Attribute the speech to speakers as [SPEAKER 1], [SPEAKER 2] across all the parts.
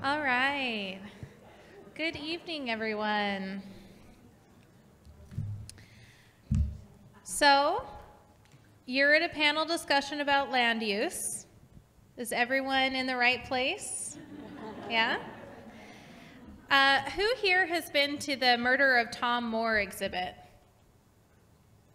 [SPEAKER 1] All right. Good evening, everyone. So, you're at a panel discussion about land use. Is everyone in the right place? Yeah? Uh, who here has been to the Murder of Tom More exhibit?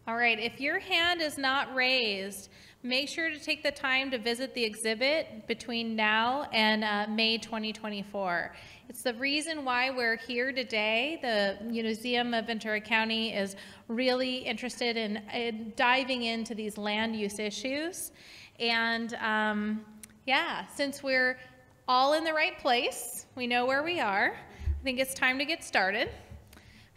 [SPEAKER 1] All right, if your hand is not raised, make sure to take the time to visit the exhibit between now and uh, May 2024. It's the reason why we're here today. The Museum of Ventura County is really interested in, in diving into these land use issues. And um, yeah, since we're all in the right place, we know where we are, I think it's time to get started.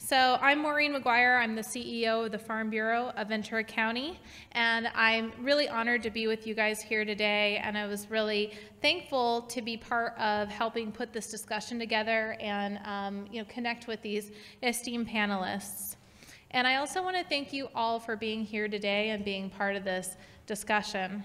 [SPEAKER 1] So I'm Maureen McGuire. I'm the CEO of the Farm Bureau of Ventura County, and I'm really honored to be with you guys here today. And I was really thankful to be part of helping put this discussion together and um, you know connect with these esteemed panelists. And I also want to thank you all for being here today and being part of this discussion.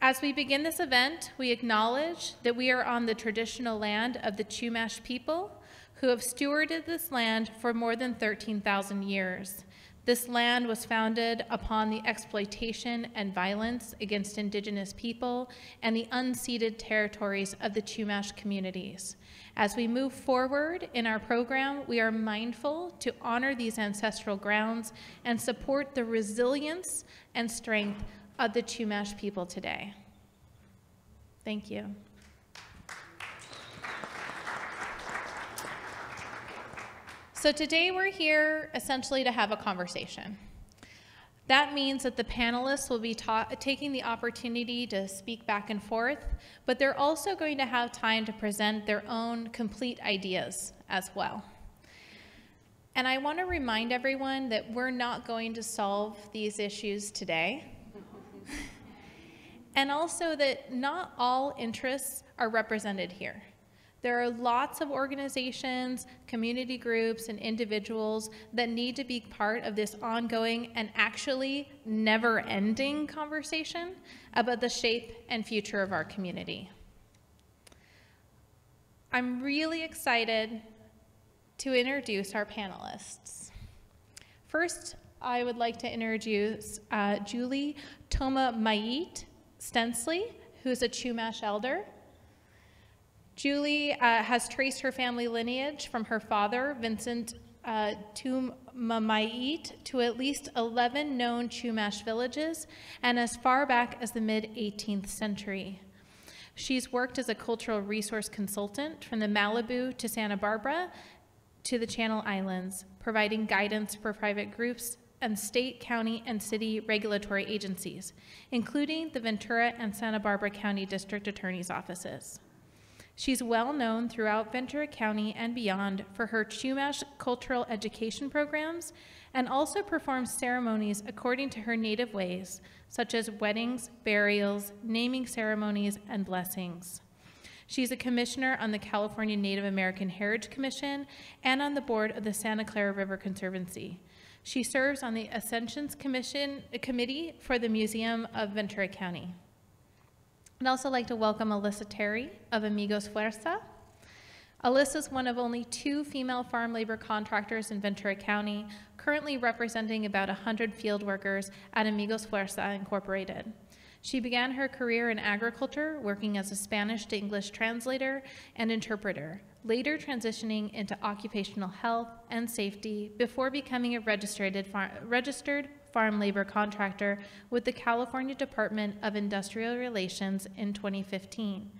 [SPEAKER 1] As we begin this event, we acknowledge that we are on the traditional land of the Chumash people who have stewarded this land for more than 13,000 years. This land was founded upon the exploitation and violence against indigenous people and the unceded territories of the Chumash communities. As we move forward in our program, we are mindful to honor these ancestral grounds and support the resilience and strength of the Chumash people today. Thank you. So today we're here essentially to have a conversation. That means that the panelists will be taking the opportunity to speak back and forth, but they're also going to have time to present their own complete ideas as well. And I want to remind everyone that we're not going to solve these issues today. and also that not all interests are represented here. There are lots of organizations, community groups, and individuals that need to be part of this ongoing and actually never ending conversation about the shape and future of our community. I'm really excited to introduce our panelists. First, I would like to introduce uh, Julie Toma Mayit Stensley, who is a Chumash elder. Julie uh, has traced her family lineage from her father, Vincent uh, Tumamait, to at least 11 known Chumash villages and as far back as the mid 18th century. She's worked as a cultural resource consultant from the Malibu to Santa Barbara to the Channel Islands, providing guidance for private groups and state, county, and city regulatory agencies, including the Ventura and Santa Barbara County District Attorney's offices. She's well known throughout Ventura County and beyond for her Chumash cultural education programs and also performs ceremonies according to her native ways, such as weddings, burials, naming ceremonies, and blessings. She's a commissioner on the California Native American Heritage Commission and on the board of the Santa Clara River Conservancy. She serves on the Accessions Commission uh, Committee for the Museum of Ventura County. I'd also like to welcome Alyssa Terry of Amigos Fuerza. Alyssa is one of only two female farm labor contractors in Ventura County, currently representing about 100 field workers at Amigos Fuerza Incorporated. She began her career in agriculture, working as a Spanish to English translator and interpreter, later transitioning into occupational health and safety before becoming a registered, registered farm labor contractor with the California Department of Industrial Relations in 2015.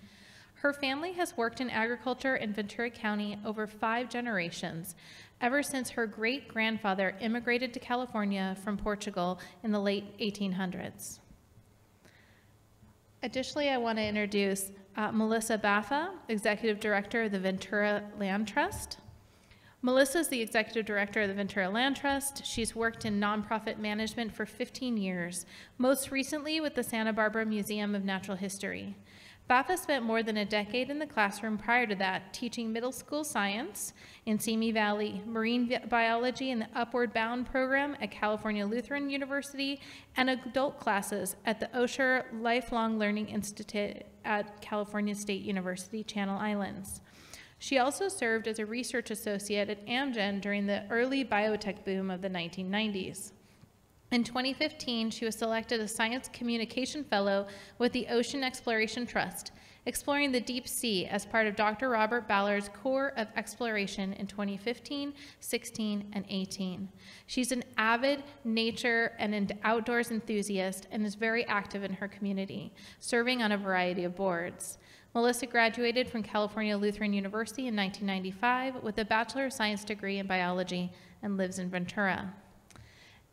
[SPEAKER 1] Her family has worked in agriculture in Ventura County over five generations, ever since her great grandfather immigrated to California from Portugal in the late 1800s. Additionally, I want to introduce uh, Melissa Baffa, Executive Director of the Ventura Land Trust. Melissa is the executive director of the Ventura Land Trust. She's worked in nonprofit management for 15 years, most recently with the Santa Barbara Museum of Natural History. Baffa spent more than a decade in the classroom prior to that, teaching middle school science in Simi Valley, marine bi- biology in the Upward Bound program at California Lutheran University, and adult classes at the Osher Lifelong Learning Institute at California State University, Channel Islands. She also served as a research associate at Amgen during the early biotech boom of the 1990s. In 2015, she was selected as Science Communication Fellow with the Ocean Exploration Trust, exploring the deep sea as part of Dr. Robert Ballard's Corps of Exploration in 2015, 16, and 18. She's an avid nature and an outdoors enthusiast and is very active in her community, serving on a variety of boards. Melissa graduated from California Lutheran University in 1995 with a Bachelor of Science degree in biology and lives in Ventura.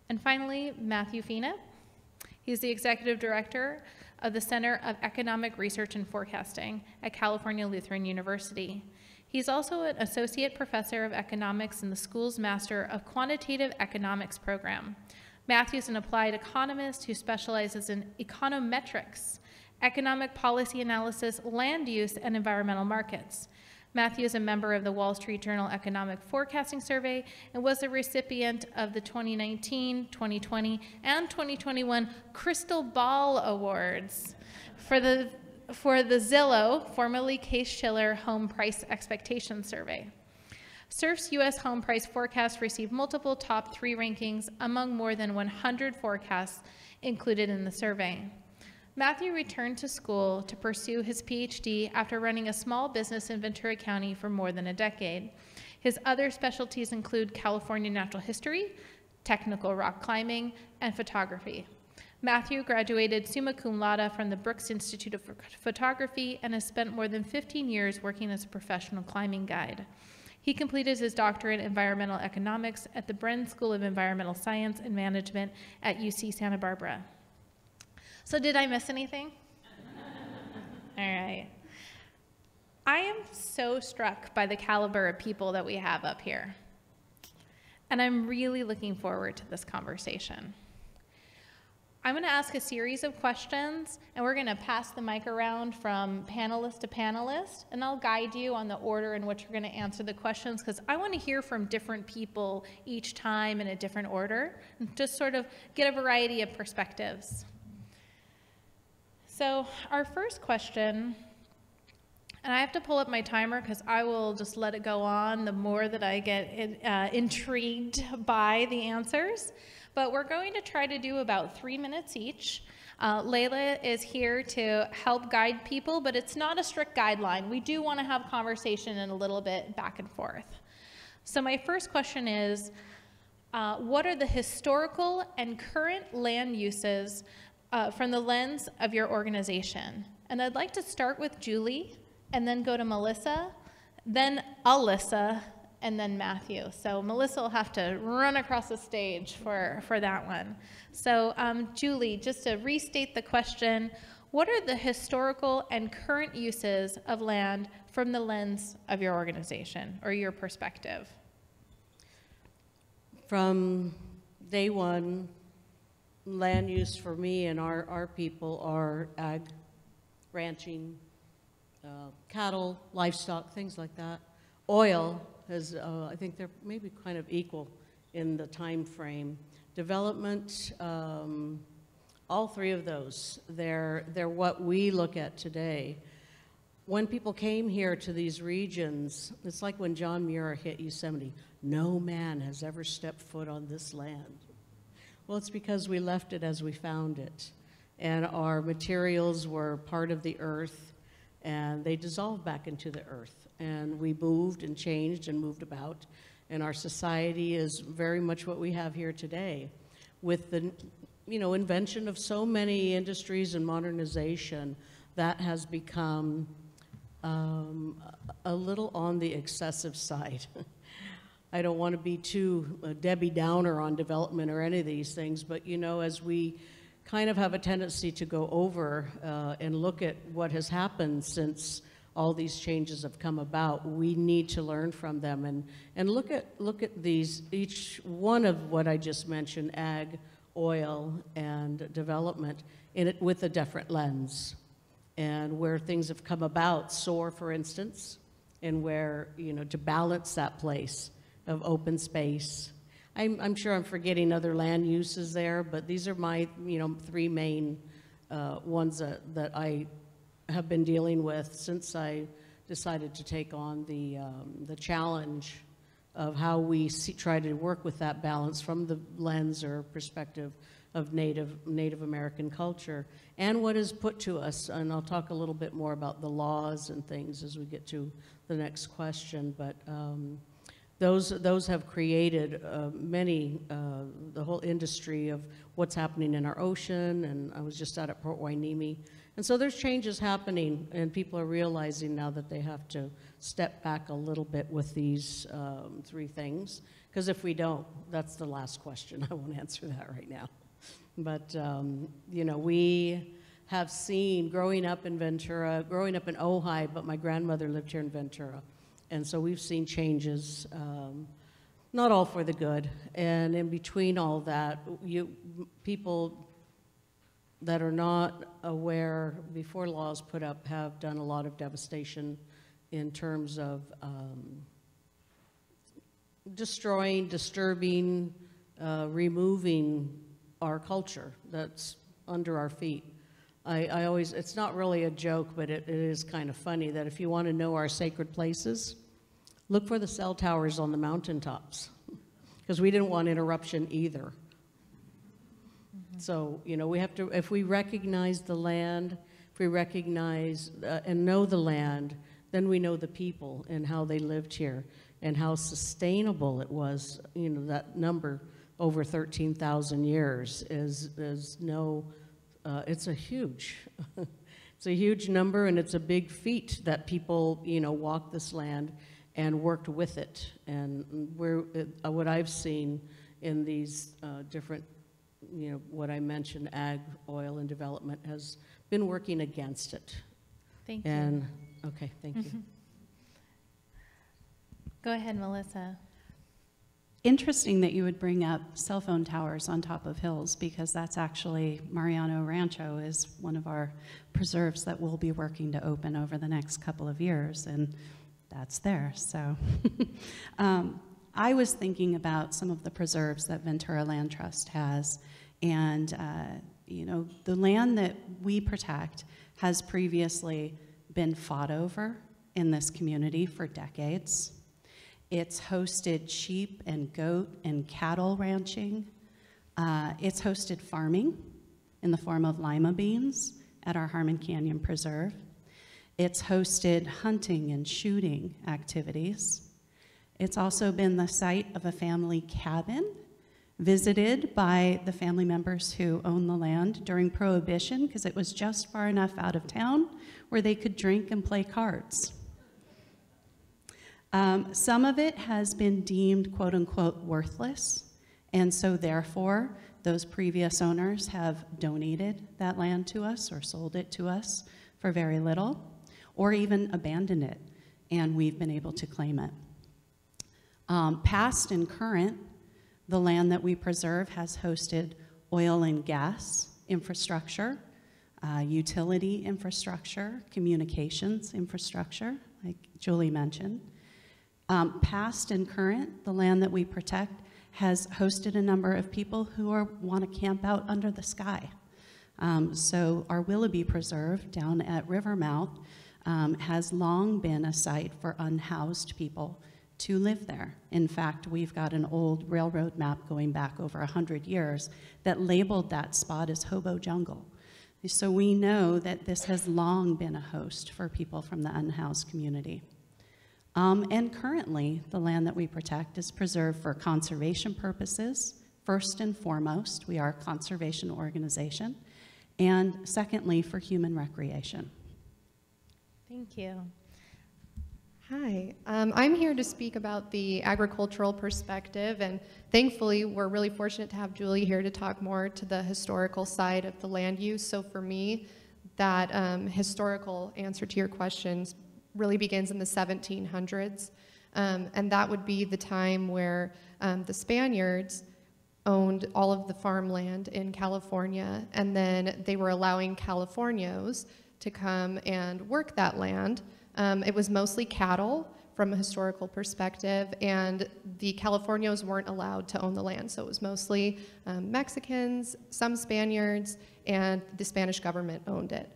[SPEAKER 1] And finally, Matthew Fienup. He's the executive director of the Center of Economic Research and Forecasting at California Lutheran University. He's also an associate professor of economics in the school's Master of Quantitative Economics program. Matthew's an applied economist who specializes in econometrics, economic policy analysis, land use, and environmental markets. Matthew is a member of the Wall Street Journal Economic Forecasting Survey and was a recipient of the 2019, 2020, and 2021 Crystal Ball Awards for the, for the Zillow, formerly Case-Shiller Home Price Expectation Survey. CERF's U.S. home price forecast received multiple top three rankings among more than 100 forecasts included in the survey. Matthew returned to school to pursue his PhD after running a small business in Ventura County for more than a decade. His other specialties include California natural history, technical rock climbing, and photography. Matthew graduated summa cum laude from the Brooks Institute of Photography and has spent more than 15 years working as a professional climbing guide. He completed his doctorate in environmental economics at the Bren School of Environmental Science and Management at UC Santa Barbara. So, did I miss anything? All right. I am so struck by the caliber of people that we have up here. And I'm really looking forward to this conversation. I'm going to ask a series of questions, and we're going to pass the mic around from panelist to panelist, and I'll guide you on the order in which we're going to answer the questions because I want to hear from different people each time in a different order, and just sort of get a variety of perspectives. So, our first question, and I have to pull up my timer because I will just let it go on the more that I get uh, intrigued by the answers. But we're going to try to do about three minutes each. Uh, Layla is here to help guide people, but it's not a strict guideline. We do want to have conversation and a little bit back and forth. So, my first question is uh, What are the historical and current land uses uh, from the lens of your organization. And I'd like to start with Julie and then go to Melissa, then Alyssa, and then Matthew. So Melissa will have to run across the stage for, for that one. So um, Julie, just to restate the question, what are the historical and current uses of land from the lens of your organization or your perspective?
[SPEAKER 2] From day one, land use for me and our, our people are ag, ranching, uh, cattle, livestock, things like that. Oil is, uh, I think they're maybe kind of equal in the time frame. Development, um, all three of those, they're, they're what we look at today. When people came here to these regions, it's like when John Muir hit Yosemite. No man has ever stepped foot on this land. Well, it's because we left it as we found it. And our materials were part of the earth, and they dissolved back into the earth. And we moved and changed and moved about. And our society is very much what we have here today. With the you know, invention of so many industries and modernization, that has become um, a little on the excessive side. I don't want to be too uh, Debbie Downer on development or any of these things, but you know, as we kind of have a tendency to go over uh, and look at what has happened since all these changes have come about, we need to learn from them and, and look, at, look at these, each one of what I just mentioned, ag, oil, and development, in it with a different lens. and where things have come about. SOAR, for instance, and where, you know, to balance that place of open space. I'm, I'm sure I'm forgetting other land uses there, but these are my, you know, three main uh, ones that, that I have been dealing with since I decided to take on the, um, the challenge of how we see, try to work with that balance from the lens or perspective of Native, Native American culture and what is put to us. And I'll talk a little bit more about the laws and things as we get to the next question. But um, those, those have created uh, many, uh, the whole industry of what's happening in our ocean. And I was just out at Port Hueneme. And so there's changes happening, and people are realizing now that they have to step back a little bit with these um, three things. Because if we don't, that's the last question. I won't answer that right now. But, um, you know, we have seen growing up in Ventura, growing up in Ojai, but my grandmother lived here in Ventura. And so we've seen changes, um, not all for the good. And in between all that, you, people that are not aware before laws put up have done a lot of devastation in terms of um, destroying, disturbing, uh, removing our culture that's under our feet. I, I always, it's not really a joke, but it, it is kind of funny that if you want to know our sacred places, look for the cell towers on the mountaintops, because we didn't want interruption either. So, you know, we have to, if we recognize the land, if we recognize uh, and know the land, then we know the people and how they lived here and how sustainable it was. You know, that number over 13,000 years is, is no, uh, it's a huge, it's a huge number and it's a big feat that people, you know, walked this land and worked with it. And where, uh, what I've seen in these uh, different you know, what I mentioned, ag, oil, and development, has been working against it.
[SPEAKER 1] Thank you.
[SPEAKER 2] And, okay, thank you.
[SPEAKER 1] Go ahead, Melissa.
[SPEAKER 3] Interesting that you would bring up cell phone towers on top of hills because that's actually Mariano Rancho is one of our preserves that we'll be working to open over the next couple of years, and that's there. So, um, I was thinking about some of the preserves that Ventura Land Trust has, and uh, you know the land that we protect has previously been fought over in this community for decades. It's hosted sheep and goat and cattle ranching. Uh, it's hosted farming in the form of lima beans at our Harmon Canyon Preserve. It's hosted hunting and shooting activities. It's also been the site of a family cabin visited by the family members who own the land during Prohibition because it was just far enough out of town where they could drink and play cards. Um, some of it has been deemed quote unquote worthless, and so therefore those previous owners have donated that land to us or sold it to us for very little, or even abandoned it, and we've been able to claim it. Um, past and current, the land that we preserve has hosted oil and gas infrastructure, uh, utility infrastructure, communications infrastructure, like Julie mentioned. Um, past and current, the land that we protect has hosted a number of people who are, want to camp out under the sky. Um, so our Willoughby Preserve down at Rivermouth um, has long been a site for unhoused people to live there. In fact, we've got an old railroad map going back over 100 years that labeled that spot as Hobo Jungle. So we know that this has long been a host for people from the unhoused community. Um, and currently, the land that we protect is preserved for conservation purposes. First and foremost, we are a conservation organization. And secondly, for human recreation.
[SPEAKER 1] Thank you.
[SPEAKER 4] Hi, um, I'm here to speak about the agricultural perspective, and thankfully, we're really fortunate to have Julie here to talk more to the historical side of the land use. So, for me, that um, historical answer to your questions really begins in the 1700s. Um, and that would be the time where um, the Spaniards owned all of the farmland in California, and then they were allowing Californios to come and work that land. Um, it was mostly cattle from a historical perspective, and the Californios weren't allowed to own the land. So it was mostly um, Mexicans, some Spaniards, and the Spanish government owned it.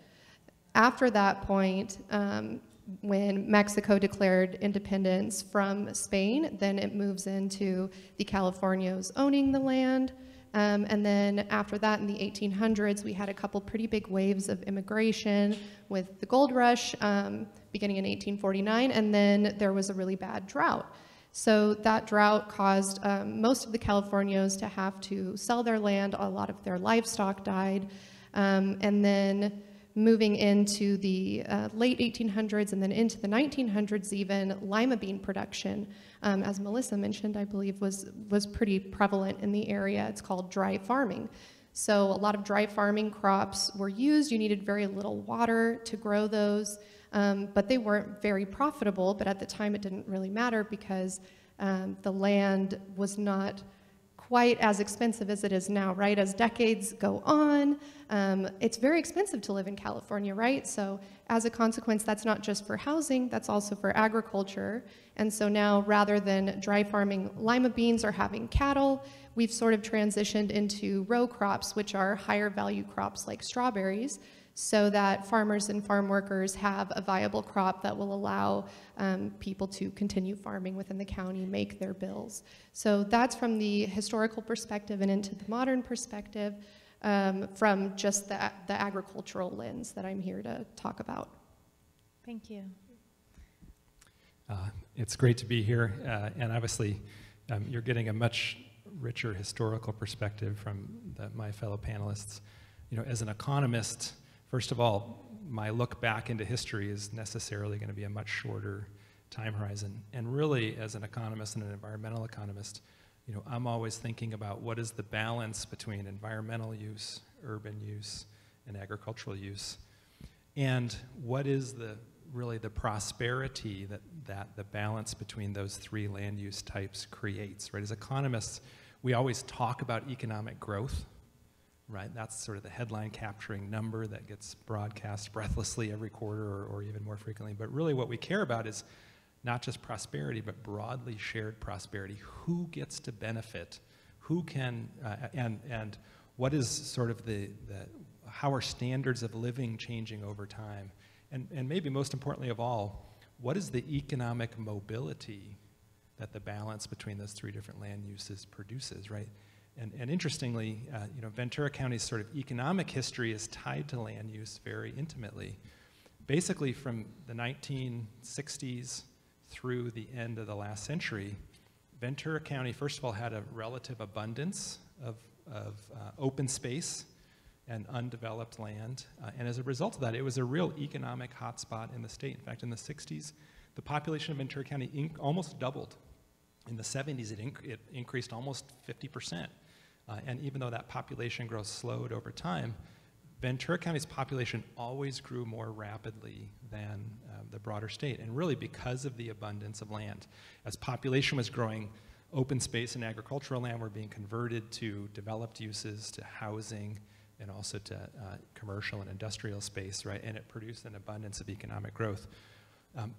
[SPEAKER 4] After that point, um, when Mexico declared independence from Spain, then it moves into the Californios owning the land. Um, and then after that, in the 1800s, we had a couple pretty big waves of immigration with the gold rush um, beginning in 1849, and then there was a really bad drought. So that drought caused um, most of the Californios to have to sell their land. A lot of their livestock died. Um, and then moving into the uh, late 1800s and then into the 1900s even, lima bean production, um, as Melissa mentioned, I believe was, was pretty prevalent in the area. It's called dry farming. So a lot of dry farming crops were used. You needed very little water to grow those, um, but they weren't very profitable. But at the time, it didn't really matter because um, the land was not quite as expensive as it is now, right? As decades go on, um, it's very expensive to live in California, right? So, as a consequence, that's not just for housing, that's also for agriculture. And so now, rather than dry farming lima beans or having cattle, we've sort of transitioned into row crops, which are higher value crops like strawberries so that farmers and farm workers have a viable crop that will allow um, people to continue farming within the county, make their bills. So that's from the historical perspective and into the modern perspective um, from just the, the agricultural lens that I'm here to talk about.
[SPEAKER 1] Thank you.
[SPEAKER 5] Uh, it's great to be here, uh, and obviously, um, you're getting a much richer historical perspective from the, my fellow panelists. You know, as an economist, First of all, my look back into history is necessarily going to be a much shorter time horizon. And really, as an economist and an environmental economist, you know, I'm always thinking about what is the balance between environmental use, urban use, and agricultural use. And what is the really the prosperity that, that the balance between those three land use types creates, right? As economists, we always talk about economic growth, right? That's sort of the headline capturing number that gets broadcast breathlessly every quarter or, or, even more frequently. But really, what we care about is not just prosperity, but broadly shared prosperity. Who gets to benefit? Who can, uh, and, and what is sort of the, the, how are standards of living changing over time? And, and maybe most importantly of all, what is the economic mobility that the balance between those three different land uses produces, right? And, and interestingly, uh, you know, Ventura County's sort of economic history is tied to land use very intimately. Basically, from the 1960s through the end of the last century, Ventura County, first of all, had a relative abundance of, of uh, open space and undeveloped land. Uh, and as a result of that, it was a real economic hotspot in the state. In fact, in the 60s, the population of Ventura County almost doubled. In the 70s, it, inc it increased almost 50 percent. Uh, and even though that population growth slowed over time, Ventura County's population always grew more rapidly than uh, the broader state, and really because of the abundance of land. As population was growing, open space and agricultural land were being converted to developed uses, to housing, and also to uh, commercial and industrial space, right? And it produced an abundance of economic growth. Um,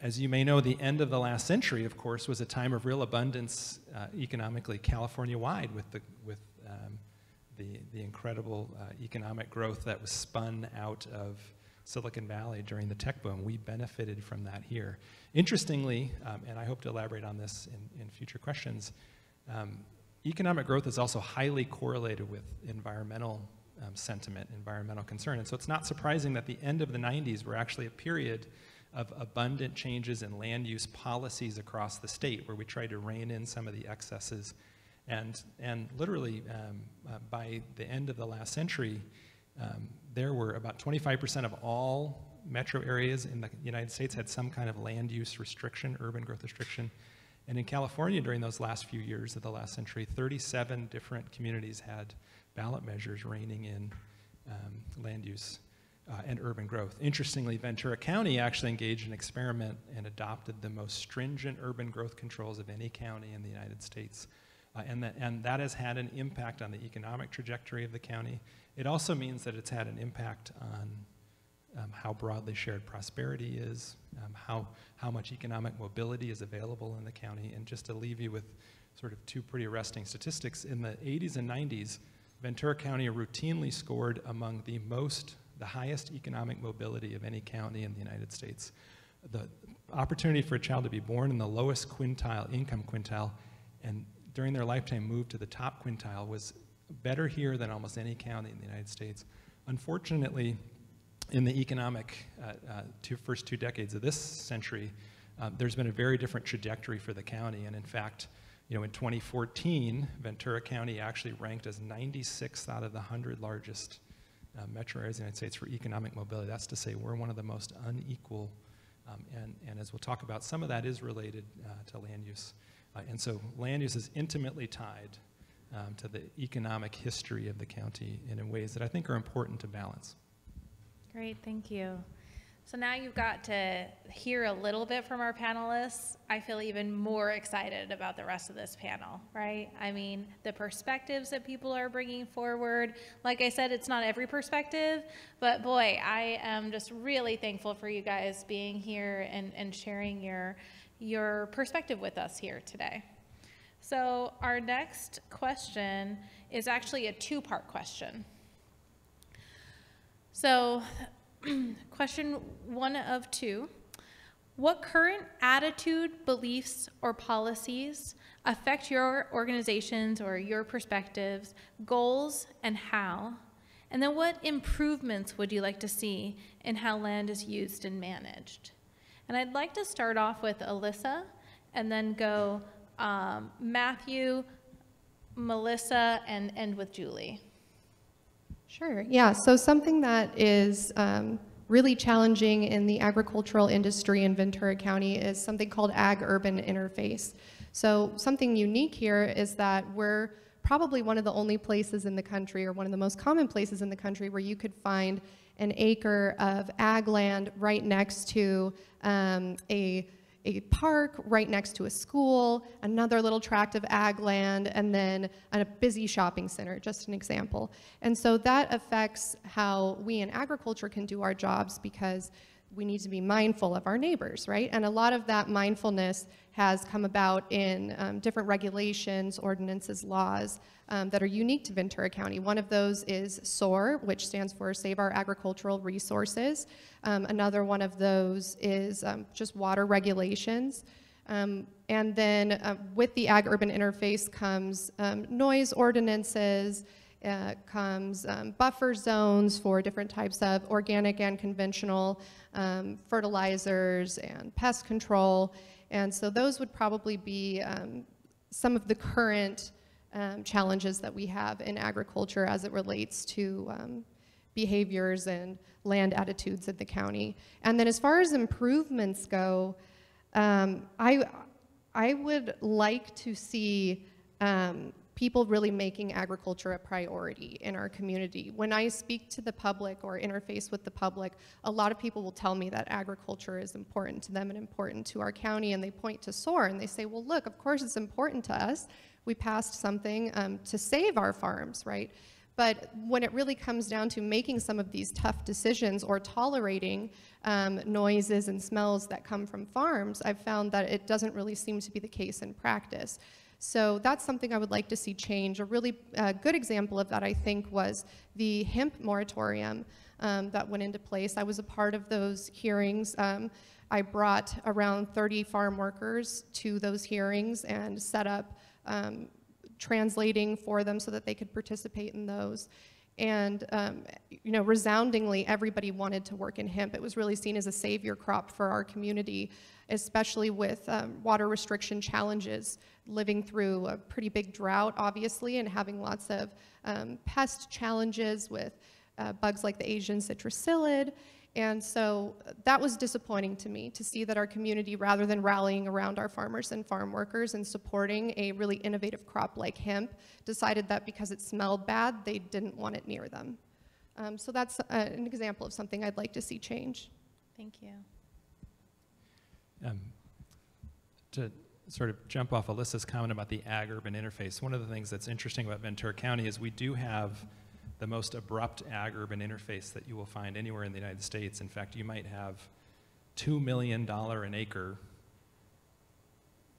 [SPEAKER 5] as you may know, the end of the last century, of course, was a time of real abundance uh, economically California-wide with, the, with um, the, the incredible uh, economic growth that was spun out of Silicon Valley during the tech boom. We benefited from that here. Interestingly, um, and I hope to elaborate on this in, in future questions, um, economic growth is also highly correlated with environmental um, sentiment, environmental concern. And so it's not surprising that the end of the 90s were actually a period of abundant changes in land use policies across the state where we tried to rein in some of the excesses. And, and literally, um, uh, by the end of the last century, um, there were about 25% of all metro areas in the United States had some kind of land use restriction, urban growth restriction. And in California, during those last few years of the last century, 37 different communities had ballot measures reining in um, land use uh, and urban growth. Interestingly, Ventura County actually engaged in an experiment and adopted the most stringent urban growth controls of any county in the United States. Uh, and, that, and that has had an impact on the economic trajectory of the county. It also means that it's had an impact on um, how broadly shared prosperity is, um, how, how much economic mobility is available in the county. And just to leave you with sort of two pretty arresting statistics, in the 80s and 90s, Ventura County routinely scored among the most, the highest economic mobility of any county in the United States. The opportunity for a child to be born in the lowest quintile, income quintile, and during their lifetime move to the top quintile was better here than almost any county in the United States. Unfortunately, in the economic uh, uh, two, first two decades of this century, um, there's been a very different trajectory for the county. And in fact, you know, in 2014, Ventura County actually ranked as 96th out of the 100 largest uh, metro areas in the United States for economic mobility. That's to say we're one of the most unequal, um, and, and as we'll talk about, some of that is related uh, to land use. Uh, and so land use is intimately tied um, to the economic history of the county and in ways that I think are important to balance.
[SPEAKER 1] Great, thank you. So now you've got to hear a little bit from our panelists. I feel even more excited about the rest of this panel, right? I mean, the perspectives that people are bringing forward. Like I said, it's not every perspective, but boy, I am just really thankful for you guys being here and, and sharing your, your perspective with us here today. So our next question is actually a two-part question. So question one of two. What current attitude, beliefs, or policies affect your organizations or your perspectives, goals, and how? And then what improvements would you like to see in how land is used and managed? And I'd like to start off with Alyssa and then go um, Matthew, Melissa, and end with Julie.
[SPEAKER 4] Sure, yeah. So something that is um, really challenging in the agricultural industry in Ventura County is something called ag-urban interface. So something unique here is that we're probably one of the only places in the country, or one of the most common places in the country, where you could find an acre of ag land right next to um, a a park right next to a school, another little tract of ag land, and then a busy shopping center, just an example. And so that affects how we in agriculture can do our jobs because we need to be mindful of our neighbors, right? And a lot of that mindfulness has come about in um, different regulations, ordinances, laws um, that are unique to Ventura County. One of those is SOAR, which stands for Save Our Agricultural Resources. Um, another one of those is um, just water regulations. Um, and then uh, with the ag-urban interface comes um, noise ordinances, uh, comes um, buffer zones for different types of organic and conventional um, fertilizers and pest control. And so those would probably be um, some of the current um, challenges that we have in agriculture as it relates to um, behaviors and land attitudes in the county. And then as far as improvements go, um, I, I would like to see um, people really making agriculture a priority in our community. When I speak to the public or interface with the public, a lot of people will tell me that agriculture is important to them and important to our county, and they point to SOAR and they say, well, look, of course it's important to us. We passed something um, to save our farms, right? But when it really comes down to making some of these tough decisions or tolerating um, noises and smells that come from farms, I've found that it doesn't really seem to be the case in practice. So that's something I would like to see change. A really uh, good example of that, I think, was the hemp moratorium um, that went into place. I was a part of those hearings. Um, I brought around 30 farm workers to those hearings and set up um, translating for them so that they could participate in those. And um, you know, resoundingly, everybody wanted to work in hemp. It was really seen as a savior crop for our community, especially with um, water restriction challenges, living through a pretty big drought, obviously, and having lots of um, pest challenges with uh, bugs like the Asian citrus psyllid. And so uh, that was disappointing to me to see that our community, rather than rallying around our farmers and farm workers and supporting a really innovative crop like hemp, decided that because it smelled bad, they didn't want it near them. Um, so that's uh, an example of something I'd like to see change.
[SPEAKER 1] Thank you.
[SPEAKER 5] Um, to sort of jump off Alyssa's comment about the ag-urban interface, one of the things that's interesting about Ventura County is we do have the most abrupt ag-urban interface that you will find anywhere in the United States. In fact, you might have $2 million an acre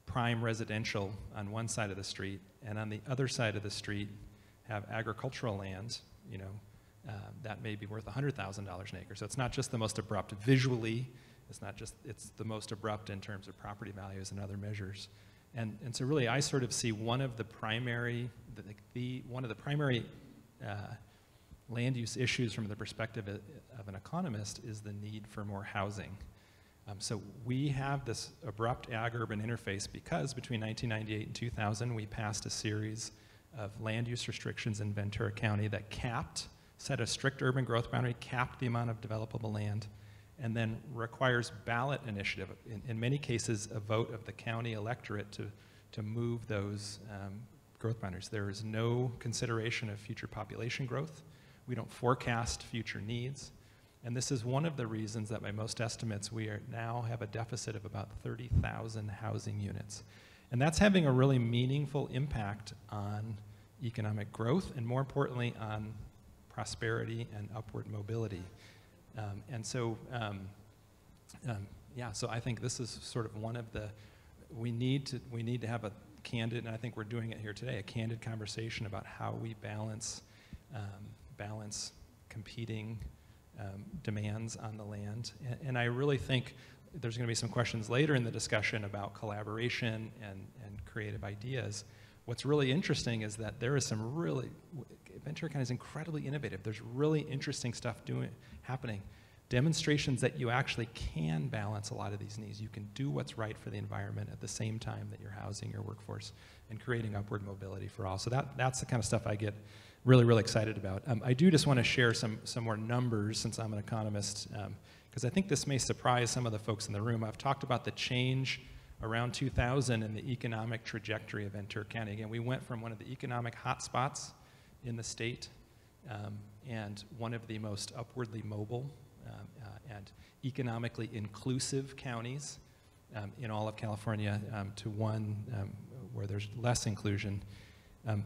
[SPEAKER 5] prime residential on one side of the street, and on the other side of the street have agricultural land, you know, uh, that may be worth $100,000 an acre. So it's not just the most abrupt visually, it's not just, it's the most abrupt in terms of property values and other measures. And, and so really, I sort of see one of the primary, the, the one of the primary uh, land use issues from the perspective of, an economist is the need for more housing. Um, so we have this abrupt ag-urban interface because between 1998 and 2000, we passed a series of land use restrictions in Ventura County that capped, set a strict urban growth boundary, capped the amount of developable land, and then requires ballot initiative, in, in many cases, a vote of the county electorate to, to move those um, growth boundaries. There is no consideration of future population growth. We don't forecast future needs. And this is one of the reasons that by most estimates, we are now have a deficit of about 30,000 housing units. And that's having a really meaningful impact on economic growth and more importantly on prosperity and upward mobility. Um, and so, um, um, yeah, so I think this is sort of one of the, we need to, we need to have a candid, and I think we're doing it here today, a candid conversation about how we balance, um, balance competing demands on the land. And, and I really think there's going to be some questions later in the discussion about collaboration and, and creative ideas. What's really interesting is that there is some really, Ventura County is incredibly innovative. There's really interesting stuff doing, happening. Demonstrations that you actually can balance a lot of these needs. You can do what's right for the environment at the same time that you're housing your workforce and creating upward mobility for all. So that, that's the kind of stuff I get really, really excited about. Um, I do just want to share some, some more numbers since I'm an economist, because um, I think this may surprise some of the folks in the room. I've talked about the change around 2000 in the economic trajectory of Ventura County. Again, we went from one of the economic hotspots in the state um, and one of the most upwardly mobile um, uh, and economically inclusive counties um, in all of California um, to one um, where there's less inclusion. Um,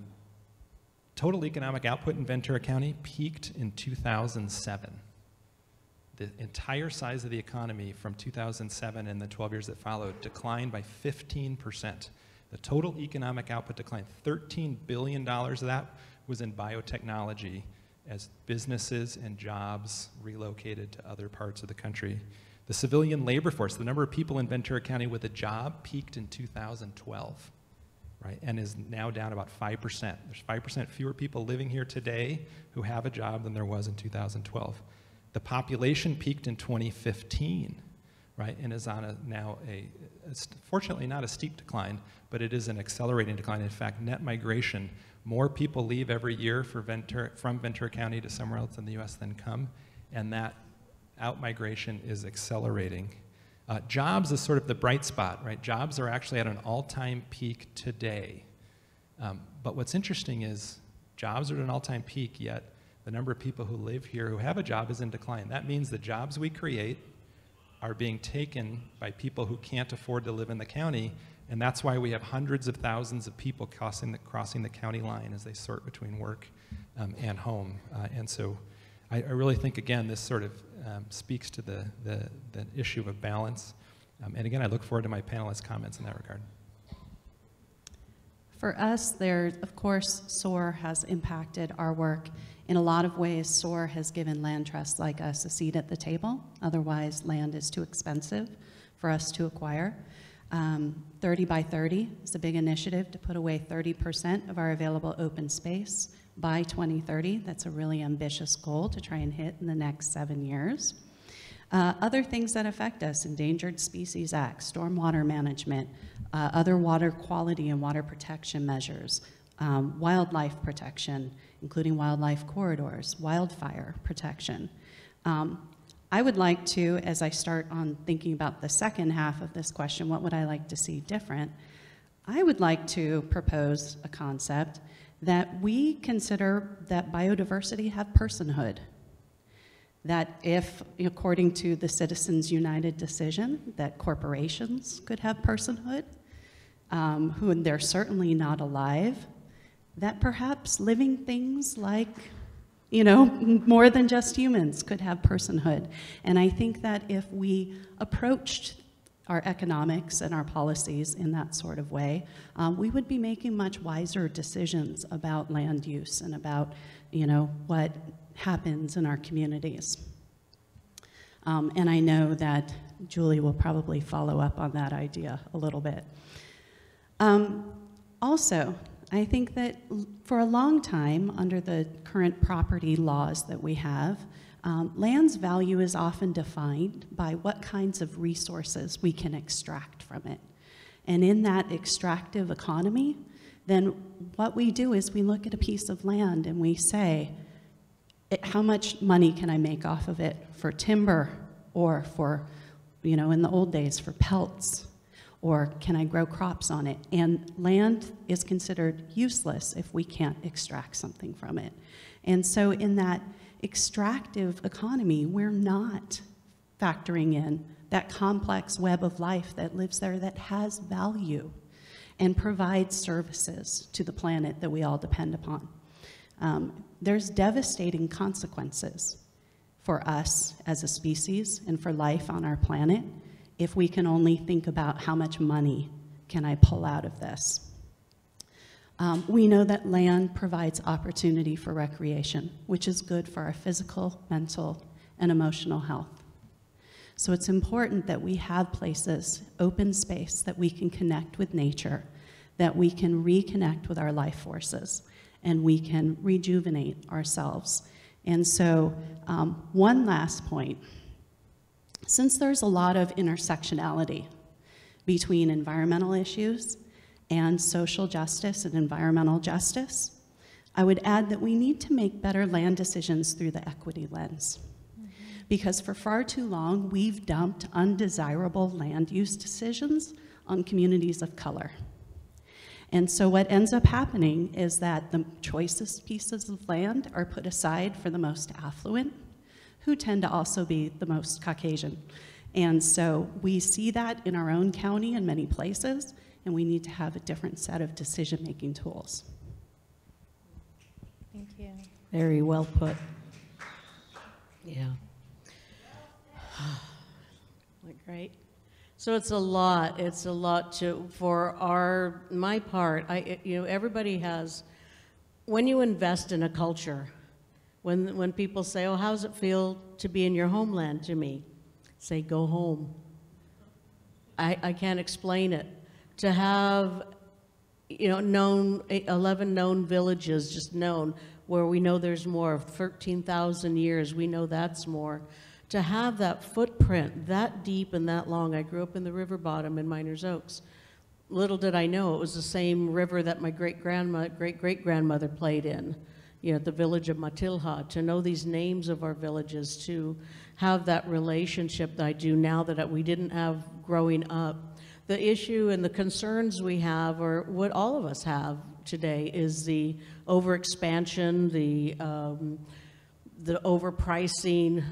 [SPEAKER 5] total economic output in Ventura County peaked in 2007. The entire size of the economy from 2007 and the 12 years that followed declined by 15%. The total economic output declined. $13 billion of that was in biotechnology as businesses and jobs relocated to other parts of the country. The civilian labor force, the number of people in Ventura County with a job, peaked in 2012, right, and is now down about 5%. There's 5% fewer people living here today who have a job than there was in 2012. The population peaked in 2015, right, and is on a, now a, a, fortunately not a steep decline, but it is an accelerating decline. In fact, net migration more people leave every year Ventura, from Ventura County to somewhere else in the U.S. than come, and that outmigration is accelerating. Uh, jobs is sort of the bright spot, right? Jobs are actually at an all-time peak today. Um, but what's interesting is jobs are at an all-time peak, yet the number of people who live here who have a job is in decline. That means the jobs we create are being taken by people who can't afford to live in the county and that's why we have hundreds of thousands of people crossing the, crossing the county line as they sort between work um, and home. Uh, and so I, I, really think, again, this sort of um, speaks to the, the, the, issue of balance. Um, and again, I look forward to my panelists' comments in that regard.
[SPEAKER 3] For us, there, of course, SOAR has impacted our work. In a lot of ways, SOAR has given land trusts like us a seat at the table. Otherwise, land is too expensive for us to acquire. Um, 30 by 30 is a big initiative to put away 30% of our available open space by 2030. That's a really ambitious goal to try and hit in the next seven years. Uh, other things that affect us, Endangered Species Act, stormwater management, uh, other water quality and water protection measures, um, wildlife protection, including wildlife corridors, wildfire protection. Um, I would like to, as I start on thinking about the second half of this question, what would I like to see different? I would like to propose a concept that we consider that biodiversity have personhood. That if, according to the Citizens United decision, that corporations could have personhood, um, who they're certainly not alive, that perhaps living things like you know, more than just humans could have personhood. And I think that if we approached our economics and our policies in that sort of way, um, we would be making much wiser decisions about land use and about, you know, what happens in our communities. Um, and I know that Julie will probably follow up on that idea a little bit. Um, also, I think that for a long time, under the current property laws that we have, um, land's value is often defined by what kinds of resources we can extract from it. And in that extractive economy, then what we do is we look at a piece of land and we say, how much money can I make off of it for timber or for, you know, in the old days for pelts? Or can I grow crops on it? And land is considered useless if we can't extract something from it. And so, in that extractive economy, we're not factoring in that complex web of life that lives there that has value and provides services to the planet that we all depend upon. Um, there's devastating consequences for us as a species and for life on our planet if we can only think about how much money can I pull out of this. Um, we know that land provides opportunity for recreation, which is good for our physical, mental, and emotional health. So it's important that we have places, open space, that we can connect with nature, that we can reconnect with our life forces, and we can rejuvenate ourselves. And so, um, one last point. Since there's a lot of intersectionality between environmental issues and social justice and environmental justice, I would add that we need to make better land decisions through the equity lens. Because for far too long, we've dumped undesirable land use decisions on communities of color. And so, what ends up happening is that the choicest pieces of land are put aside for the most affluent, who tend to also be the most Caucasian. And so, we see that in our own county in many places, and we need to have a different set of decision making tools.
[SPEAKER 1] Thank you.
[SPEAKER 2] Very well put. Yeah. Like, Great. So it's a lot, it's a lot to, for our, my part, I, you know, everybody has, when you invest in a culture, when, when people say, oh, how's it feel to be in your homeland to me? Say, go home. I, I can't explain it. To have, you know, known, 11 known villages, just known, where we know there's more, 13,000 years, we know that's more. To have that footprint that deep and that long, I grew up in the river bottom in Meiners Oaks. Little did I know it was the same river that my great grandma, great great grandmother played in, you know, the village of Matilija. To know these names of our villages, to have that relationship that I do now that we didn't have growing up. The issue and the concerns we have, or what all of us have today, is the overexpansion, the um, the overpricing,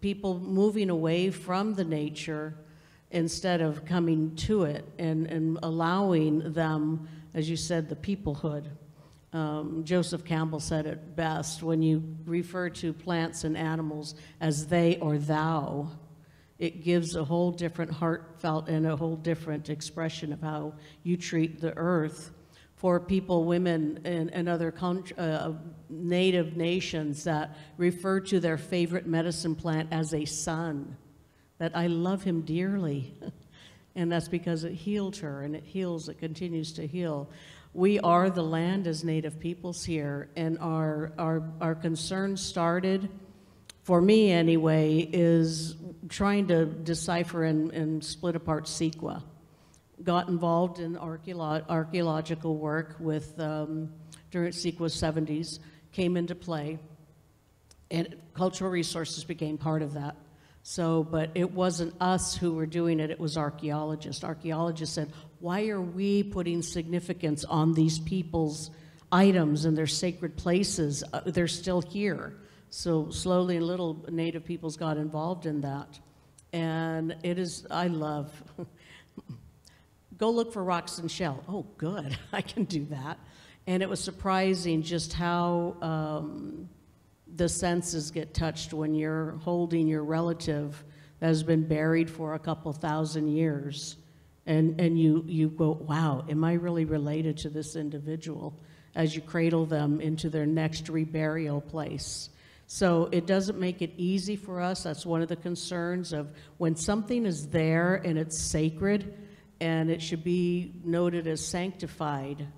[SPEAKER 2] people moving away from the nature instead of coming to it and, and allowing them, as you said, the peoplehood. Um, Joseph Campbell said it best when you refer to plants and animals as they or thou, it gives a whole different heartfelt and a whole different expression of how you treat the earth for people, women, and, and other uh, native nations that refer to their favorite medicine plant as a son, that I love him dearly. and that's because it healed her, and it heals, it continues to heal. We are the land as Native peoples here, and our, our, our concern started, for me anyway, is trying to decipher and, and split apart CEQA got involved in archeolo- archaeological work with um, during CEQA's 70s, came into play, and cultural resources became part of that. So, but it wasn't us who were doing it, it was archaeologists. Archaeologists said, why are we putting significance on these people's items and their sacred places? Uh, they're still here. So slowly and little native peoples got involved in that. And it is, I love, go look for rocks and shell. Oh, good, I can do that. And it was surprising just how um, the senses get touched when you're holding your relative that has been buried for a couple thousand years. And, and you, you go, wow, am I really related to this individual? As you cradle them into their next reburial place. So it doesn't make it easy for us. That's one of the concerns of when something is there and it's sacred and it should be noted as sanctified,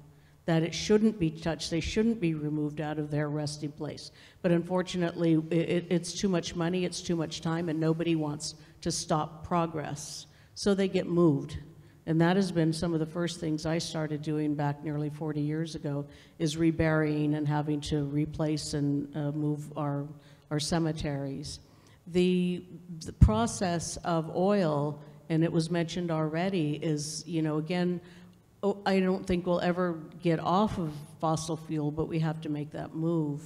[SPEAKER 2] that it shouldn't be touched, they shouldn't be removed out of their resting place. But unfortunately, it, it's too much money, it's too much time, and nobody wants to stop progress. So they get moved. And that has been some of the first things I started doing back nearly 40 years ago, is reburying and having to replace and uh, move our, our cemeteries. The, the process of oil, and it was mentioned already, is, you know, again, oh, I don't think we'll ever get off of fossil fuel, but we have to make that move.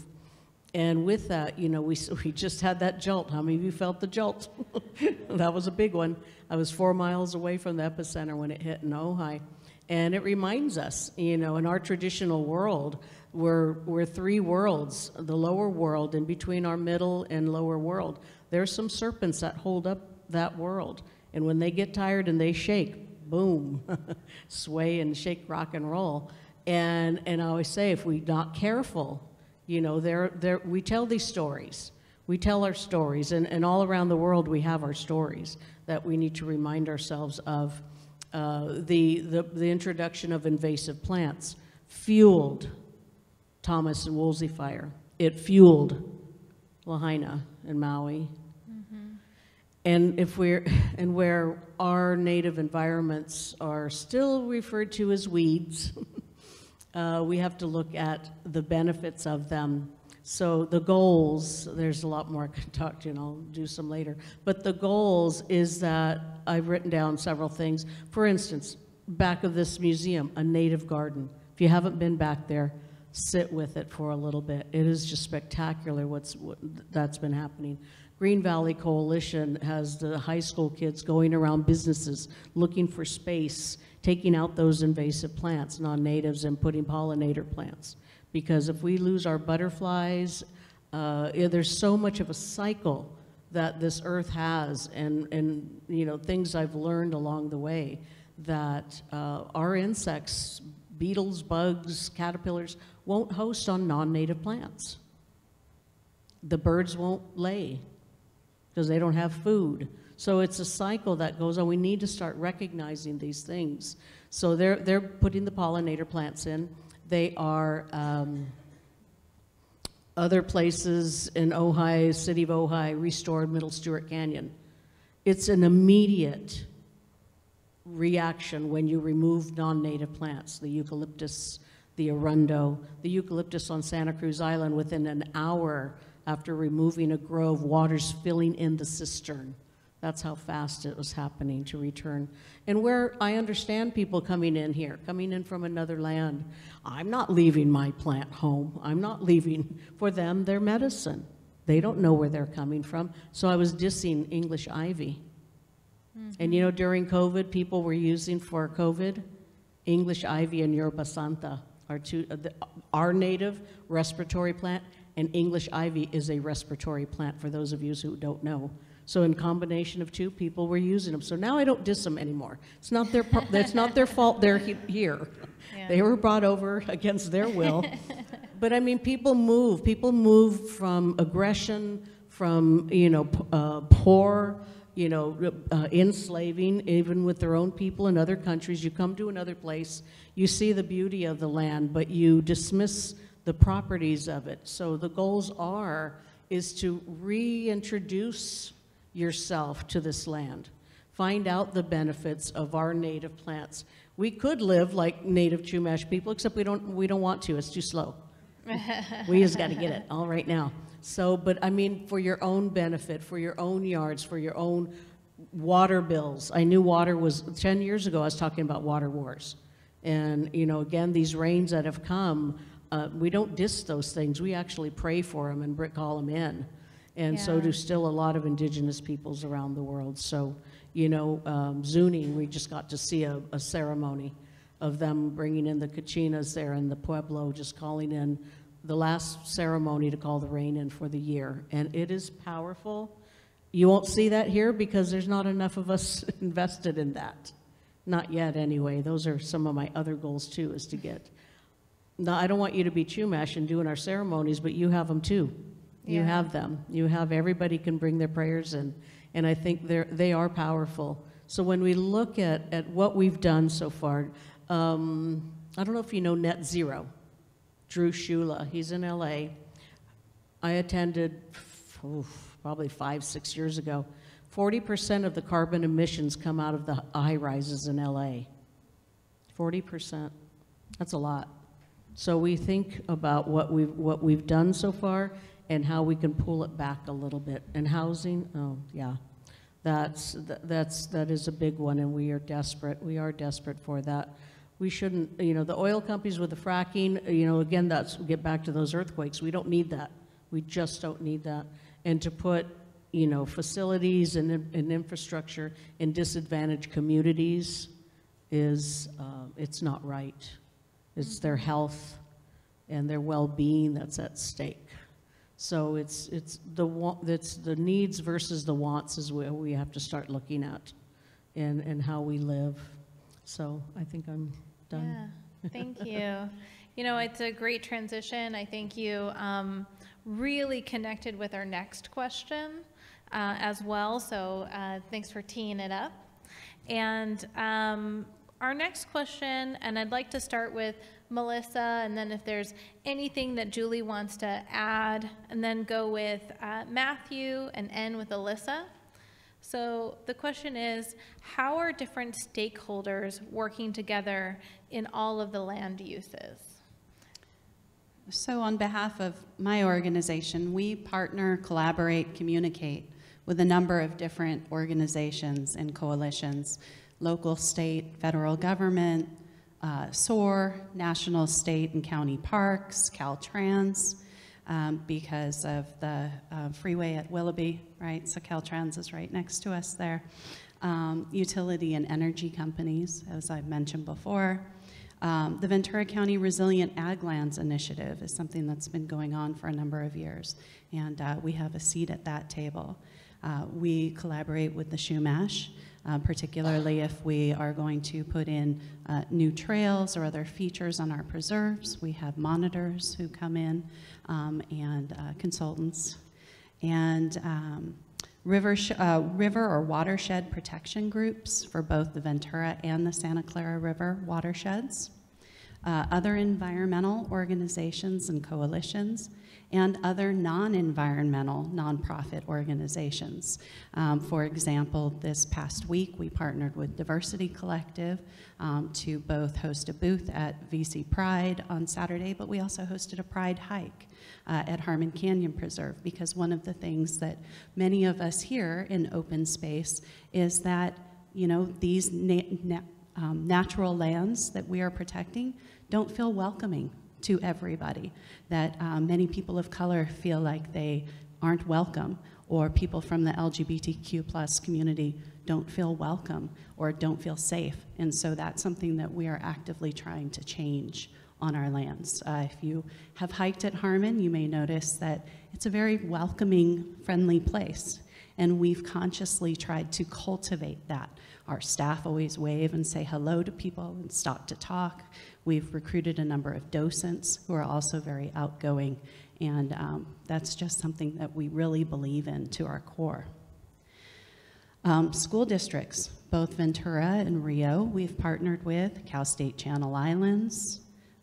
[SPEAKER 2] And with that, you know, we, we just had that jolt. How many of you felt the jolt? that was a big one. I was four miles away from the epicenter when it hit in Ojai. And it reminds us, you know, in our traditional world, we're, we're three worlds the lower world, in between our middle and lower world. There's some serpents that hold up that world. And when they get tired and they shake, boom, sway and shake, rock and roll. And, and I always say, if we're not careful, you know, there, there, we tell these stories. We tell our stories, and, and all around the world we have our stories that we need to remind ourselves of. Uh, the, the, the introduction of invasive plants fueled Thomas and Woolsey fire. It fueled Lahaina and Maui. And if we're, and where our native environments are still referred to as weeds, uh, we have to look at the benefits of them. So the goals, there's a lot more I can talk to, you and I'll do some later. But the goals is that I've written down several things. For instance, back of this museum, a native garden. If you haven't been back there, sit with it for a little bit. It is just spectacular what's what, that's been happening. Green Valley Coalition has the high school kids going around businesses looking for space, taking out those invasive plants, non-natives, and putting pollinator plants. Because if we lose our butterflies, uh, there's so much of a cycle that this earth has, and, and you know things I've learned along the way that uh, our insects, beetles, bugs, caterpillars, won't host on non-native plants. The birds won't lay because they don't have food. So it's a cycle that goes on. We need to start recognizing these things. So they're, they're putting the pollinator plants in. They are um, other places in Ojai, city of Ojai, restored Middle Stewart Canyon. It's an immediate reaction when you remove non-native plants, the eucalyptus, the arundo, the eucalyptus on Santa Cruz Island within an hour after removing a grove, water's filling in the cistern. That's how fast it was happening to return. And where I understand people coming in here, coming in from another land, I'm not leaving my plant home. I'm not leaving for them their medicine. They don't know where they're coming from. So I was dissing English ivy. And you know, during COVID, people were using for COVID English ivy and yerba santa, our, two, uh, the, our native respiratory plant, and English ivy is a respiratory plant for those of you who don't know. So in combination of two, people were using them. So now I don't diss them anymore. It's not their, it's not their fault they're he- here. They were brought over against their will. But I mean, people move. People move from aggression, from, you know, uh, poor, you know, uh, enslaving, even with their own people in other countries. You come to another place, you see the beauty of the land, but you dismiss the properties of it. So the goals are, is to reintroduce yourself to this land. Find out the benefits of our native plants. We could live like native Chumash people, except we don't, we don't want to. It's too slow. we just got to get it all right now. So, but I mean, for your own benefit, for your own yards, for your own water bills. I knew water was, 10 years ago, I was talking about water wars. And, you know, again, these rains that have come, uh, we don't diss those things. We actually pray for them and brick call them in. And so do still a lot of indigenous peoples around the world. So, you know, um, Zuni, we just got to see a, a ceremony of them bringing in the Kachinas there in the Pueblo, just calling in the last ceremony to call the rain in for the year, and it is powerful. You won't see that here because there's not enough of us invested in that. Not yet, anyway. Those are some of my other goals too, is to get. Now, I don't want you to be Chumash and doing our ceremonies, but you have them too. You
[SPEAKER 1] Yeah.
[SPEAKER 2] have them. You have, everybody can bring their prayers in, and I think they're, they are powerful. So when we look at, at what we've done so far, um, I don't know if you know Net Zero, Drew Shula, he's in LA. I attended, oof, probably five, six years ago. 40% of the carbon emissions come out of the high rises in LA. 40%. That's a lot. So we think about what we've, what we've done so far and how we can pull it back a little bit. And housing, oh, yeah. That's, that's, that is a big one, and we are desperate. We are desperate for that. We shouldn't, you know, the oil companies with the fracking, you know, again, that's, get back to those earthquakes. We don't need that. We just don't need that. And to put, you know, facilities and, and infrastructure in disadvantaged communities is, uh, it's not right. It's their health and their well-being that's at stake. So it's, it's the, it's the needs versus the wants is where we have to start looking at and, and how we live. So I think I'm done.
[SPEAKER 1] Yeah, thank you. You know, it's a great transition. I think you um, really connected with our next question uh, as well. So uh, thanks for teeing it up. And um, our next question, and I'd like to start with Melissa, and then if there's anything that Julie wants to add, and then go with uh, Matthew and end with Alyssa. So the question is, how are different stakeholders working together in all of the land uses?
[SPEAKER 3] So, on behalf of my organization, we partner, collaborate, communicate with a number of different organizations and coalitions local, state, federal government, uh, SOAR, national, state, and county parks, Caltrans, um, because of the uh, freeway at Willoughby, right? So, Caltrans is right next to us there. Um, utility and energy companies, as I've mentioned before. Um, the Ventura County Resilient Ag Lands Initiative is something that's been going on for a number of years, and uh, we have a seat at that table. Uh, we collaborate with the Chumash, uh, particularly if we are going to put in uh, new trails or other features on our preserves. We have monitors who come in um, and uh, consultants. And um, river, uh, river or watershed protection groups for both the Ventura and the Santa Clara River watersheds, uh, other environmental organizations and coalitions, and other non environmental nonprofit organizations. Um, for example, this past week we partnered with Diversity Collective um, to both host a booth at VC Pride on Saturday, but we also hosted a Pride hike uh, at Harmon Canyon Preserve because one of the things that many of us here in open space is that you know these na- na- um, natural lands that we are protecting don't feel welcoming to everybody. That um, many people of color feel like they aren't welcome, or people from the LGBTQ plus community don't feel welcome or don't feel safe. And so that's something that we are actively trying to change on our lands. Uh, if you have hiked at Harmon, you may notice that it's a very welcoming, friendly place. And we've consciously tried to cultivate that. Our staff always wave and say hello to people and stop to talk. We've recruited a number of docents who are also very outgoing, and um, that's just something that we really believe in to our core. Um, school districts, both Ventura and Rio, we've partnered with Cal State Channel Islands,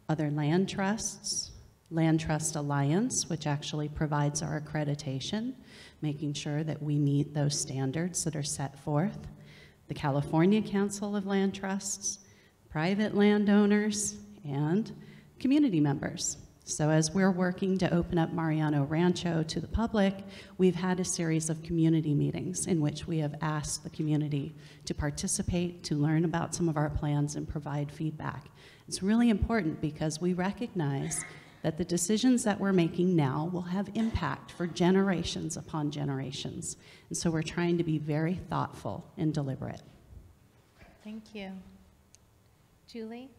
[SPEAKER 3] other land trusts, Land Trust Alliance, which actually provides our accreditation, making sure that we meet those standards that are set forth, the California Council of Land Trusts, private landowners, and community members. So, as we're working to open up Mariano Rancho to the public, we've had a series of community meetings in which we have asked the community to participate, to learn about some of our plans, and provide feedback. It's really important because we recognize that the decisions that we're making now will have impact for generations upon generations. And so, we're trying to be very thoughtful and deliberate.
[SPEAKER 1] Thank you. Julie?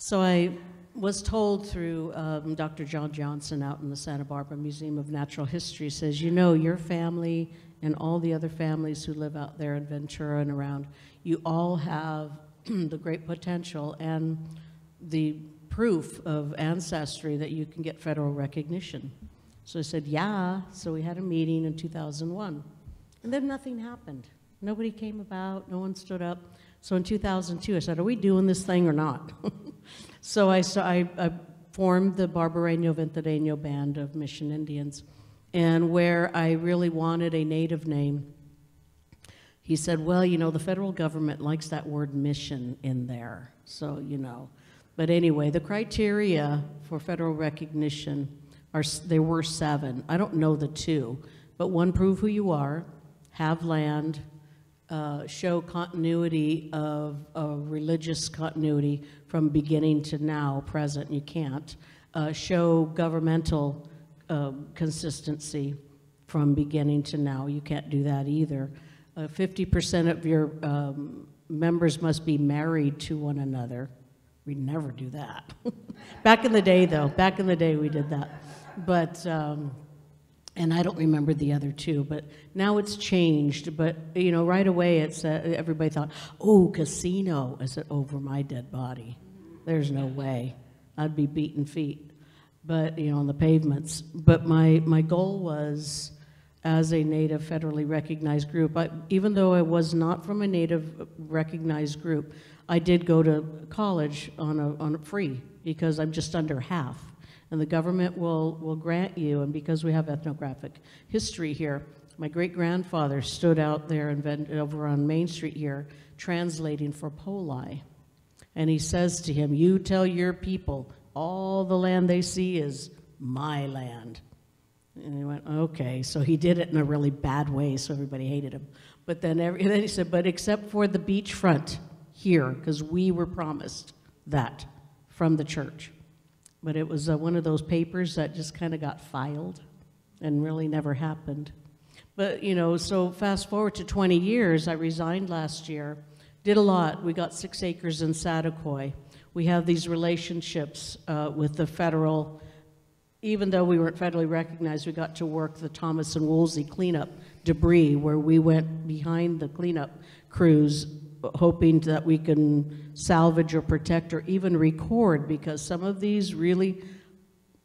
[SPEAKER 2] So I was told through um, Dr. John Johnson out in the Santa Barbara Museum of Natural History says, you know, your family and all the other families who live out there in Ventura and around, you all have the great potential and the proof of ancestry that you can get federal recognition. So I said, yeah. So we had a meeting in 2001. And then nothing happened. Nobody came about, no one stood up. So in 2002, I said, Are we doing this thing or not? so I, so I, I formed the Barbareño Ventureño Band of Mission Indians. And where I really wanted a native name, he said, Well, you know, the federal government likes that word mission in there. So, you know. But anyway, the criteria for federal recognition are, there were seven. I don't know the two, but one, prove who you are, have land, uh, show continuity of, religious continuity from beginning to now, present, you can't. Uh, show governmental um, consistency from beginning to now, you can't do that either. Uh, 50% of your um, members must be married to one another. We never do that. back in the day, though, back in the day, we did that. But, um, and I don't remember the other two, but now it's changed. But, you know, right away, it's, uh, everybody thought, oh, casino. is said, over my dead body. There's no way. I'd be beating feet, but, you know, on the pavements. But my, my goal was, as a Native federally recognized group, I, even though I was not from a Native recognized group, I did go to college on a, on a free because I'm just under half. And the government will, will grant you, and because we have ethnographic history here, my great grandfather stood out there Ven- over on Main Street here translating for Poli. And he says to him, You tell your people all the land they see is my land. And he went, okay. So he did it in a really bad way, so everybody hated him. But then, every, then he said, but except for the beachfront here, because we were promised that from the church. But it was uh, one of those papers that just kind of got filed and really never happened. But, you know, so fast forward to 20 years, I resigned last year, did a lot. We got six acres in Saticoy. We have these relationships uh, with the federal even though we weren't federally recognized, we got to work the Thomas and Woolsey cleanup debris, where we went behind the cleanup crews, hoping that we can salvage or protect or even record, because some of these really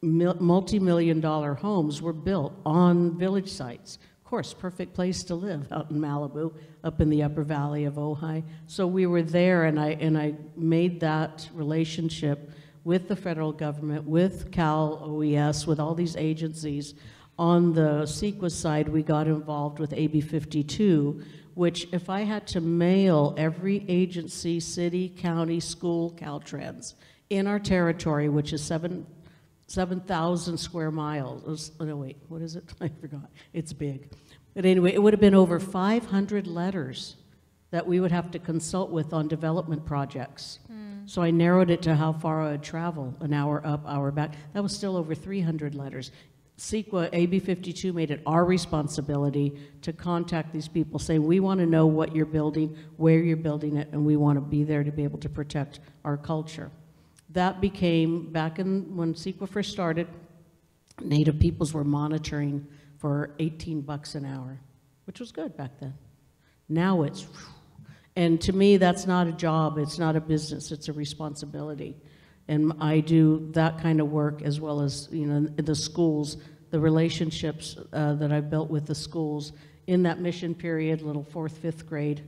[SPEAKER 2] multi-million dollar homes were built on village sites. Of course, perfect place to live out in Malibu, up in the upper valley of Ojai. So we were there, and I and I made that relationship with the federal government, with Cal OES, with all these agencies. On the CEQA side, we got involved with AB 52, which if I had to mail every agency, city, county, school, Caltrans in our territory, which is seven 7,000 square miles. Oh, no, wait, what is it? I forgot. It's big. But anyway, it would have been over 500 letters that we would have to consult with on development projects. Hmm. So I narrowed it to how far I would travel, an hour up, hour back. That was still over 300 letters. CEQA AB 52 made it our responsibility to contact these people, saying, we want to know what you're building, where you're building it, and we want to be there to be able to protect our culture. That became, back in, when CEQA first started, Native peoples were monitoring for 18 bucks an hour, which was good back then. Now it's, and to me, that's not a job, it's not a business, it's a responsibility. And I do that kind of work as well as, you know, the schools, the relationships uh, that I've built with the schools in that mission period, little fourth, fifth grade.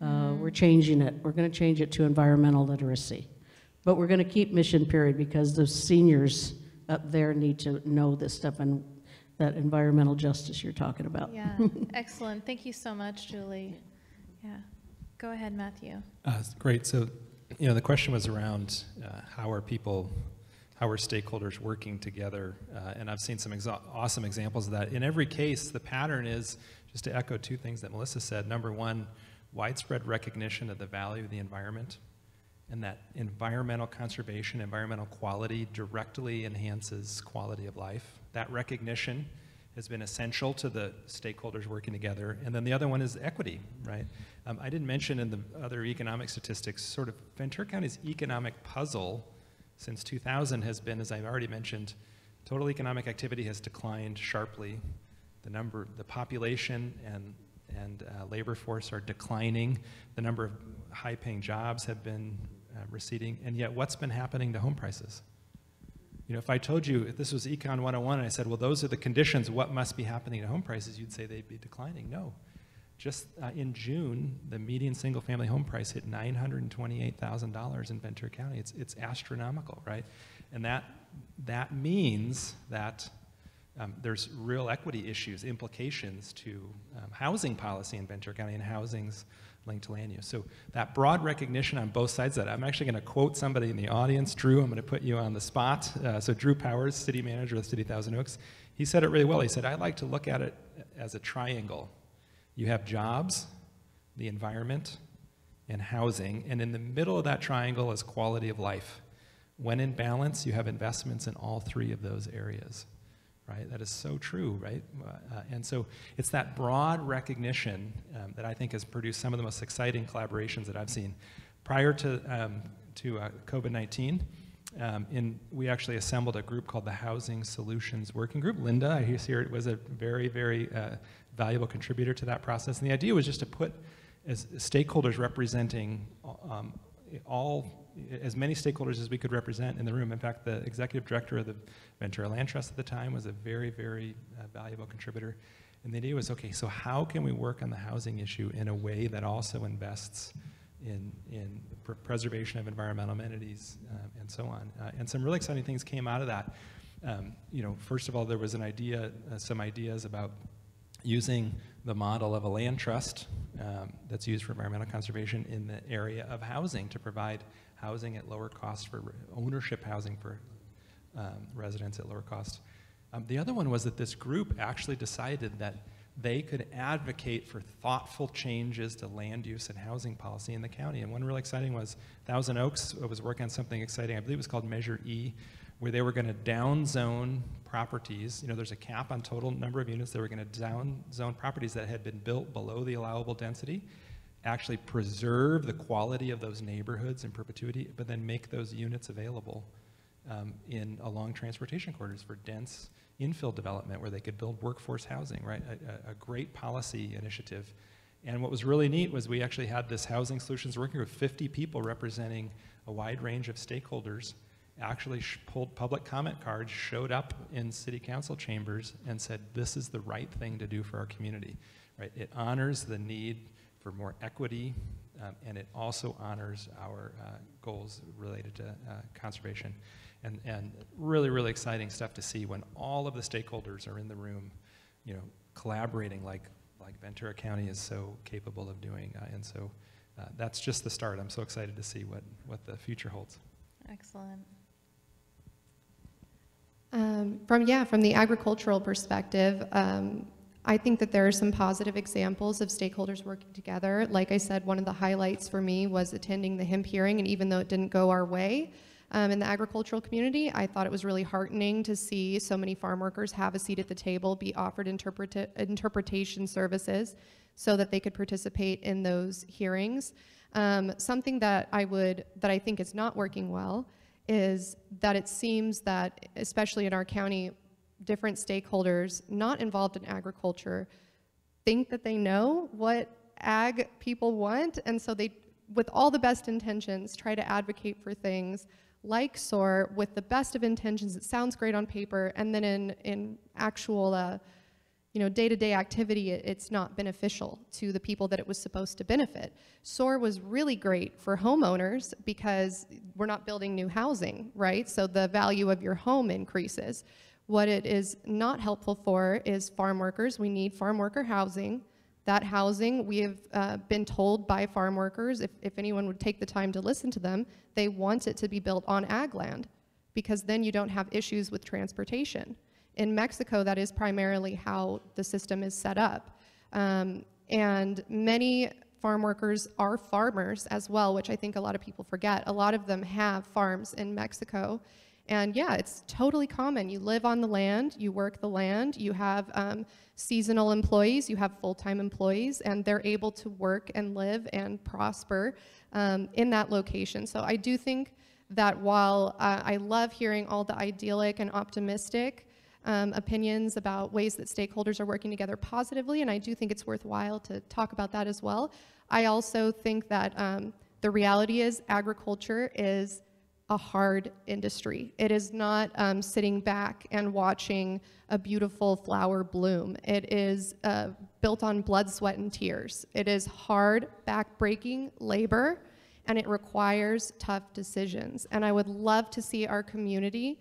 [SPEAKER 2] Uh, We're changing it. We're going to change it to environmental literacy. But we're going to keep mission period because the seniors up there need to know this stuff and that environmental justice you're talking about.
[SPEAKER 1] Yeah, excellent. Thank you so much, Julie. Yeah. Go ahead, Matthew.
[SPEAKER 5] Uh, Great. So, you know, the question was around uh, how are people, how are stakeholders working together? Uh, And I've seen some exa- awesome examples of that. In every case, the pattern is, just to echo two things that Melissa said. Number one, widespread recognition of the value of the environment, and that environmental conservation, environmental quality directly enhances quality of life. That recognition has been essential to the stakeholders working together. And then the other one is equity, right? Um, I didn't mention in the other economic statistics, sort of Ventura County's economic puzzle since 2000 has been, as I've already mentioned, total economic activity has declined sharply. The number, the population and, and uh, labor force are declining. The number of high-paying jobs have been uh, receding. And yet, what's been happening to home prices? You know, if I told you if this was Econ 101 and I said, well, those are the conditions, what must be happening to home prices, you'd say they'd be declining. No. Just uh, in June, the median single family home price hit $928,000 in Ventura County. It's, it's astronomical, right? And that, that means that um, there's real equity issues, implications to um, housing policy in Ventura County and housing's linked to land use. So that broad recognition on both sides of that, I'm actually going to quote somebody in the audience. Drew, I'm going to put you on the spot. Uh, so Drew Powers, city manager of the city of Thousand Oaks, he said it really well. He said, I like to look at it as a triangle. You have jobs, the environment, and housing, and in the middle of that triangle is quality of life. When in balance, you have investments in all three of those areas right? That is so true, right? Uh, and so it's that broad recognition um, that I think has produced some of the most exciting collaborations that I've seen. Prior to, um, to uh, COVID-19, um, in, we actually assembled a group called the Housing Solutions Working Group. Linda, I hear it was a very, very uh, valuable contributor to that process. And the idea was just to put as stakeholders representing um, all as many stakeholders as we could represent in the room. In fact, the executive director of the Ventura Land Trust at the time was a very, very uh, valuable contributor. And the idea was, okay, so how can we work on the housing issue in a way that also invests in, in pr preservation of environmental amenities uh, and so on? Uh, and some really exciting things came out of that. Um, you know, first of all, there was an idea, uh, some ideas about using the model of a land trust um, that's used for environmental conservation in the area of housing to provide housing at lower cost for ownership housing for um, residents at lower cost. Um, the other one was that this group actually decided that they could advocate for thoughtful changes to land use and housing policy in the county. And one really exciting was Thousand Oaks was working on something exciting. I believe it was called Measure E, where they were going to downzone properties. You know, there's a cap on total number of units. They were going to downzone properties that had been built below the allowable density actually preserve the quality of those neighborhoods in perpetuity, but then make those units available um, in along transportation corridors for dense infill development where they could build workforce housing, right? A, a, great policy initiative. And what was really neat was we actually had this housing solutions working with 50 people representing a wide range of stakeholders, actually pulled public comment cards, showed up in city council chambers and said, this is the right thing to do for our community, right? It honors the need for more equity, um, and it also honors our uh, goals related to uh, conservation. And, and really, really exciting stuff to see when all of the stakeholders are in the room, you know, collaborating like, like Ventura County is so capable of doing. Uh, and so uh, that's just the start. I'm so excited to see what, what the future holds.
[SPEAKER 1] Excellent.
[SPEAKER 4] Um, from yeah, from the agricultural perspective, um, I think that there are some positive examples of stakeholders working together. Like I said, one of the highlights for me was attending the hemp hearing, and even though it didn't go our way um, in the agricultural community, I thought it was really heartening to see so many farm workers have a seat at the table, be offered interpreta interpretation services so that they could participate in those hearings. Um, something that I would, that I think is not working well is that it seems that, especially in our county, different stakeholders not involved in agriculture think that they know what ag people want, and so they, with all the best intentions, try to advocate for things like SOAR with the best of intentions. It sounds great on paper, and then in, in actual uh, you know, day-to-day activity, it, it's not beneficial to the people that it was supposed to benefit. SOAR was really great for homeowners because we're not building new housing, right? So the value of your home increases. What it is not helpful for is farm workers. We need farm worker housing. That housing, we have uh, been told by farm workers, if, if anyone would take the time to listen to them, they want it to be built on ag land because then you don't have issues with transportation. In Mexico, that is primarily how the system is set up. Um, and many farm workers are farmers as well, which I think a lot of people forget. A lot of them have farms in Mexico. And yeah, it's totally common. You live on the land, you work the land, you have um, seasonal employees, you have full-time employees, and they're able to work and live and prosper um, in that location. So I do think that while uh, I love hearing all the idyllic and optimistic um, opinions about ways that stakeholders are working together positively, and I do think it's worthwhile to talk about that as well, I also think that um, the reality is agriculture is a hard industry. It is not um, sitting back and watching a beautiful flower bloom. It is uh, built on blood, sweat, and tears. It is hard, back-breaking labor, and it requires tough decisions. And I would love to see our community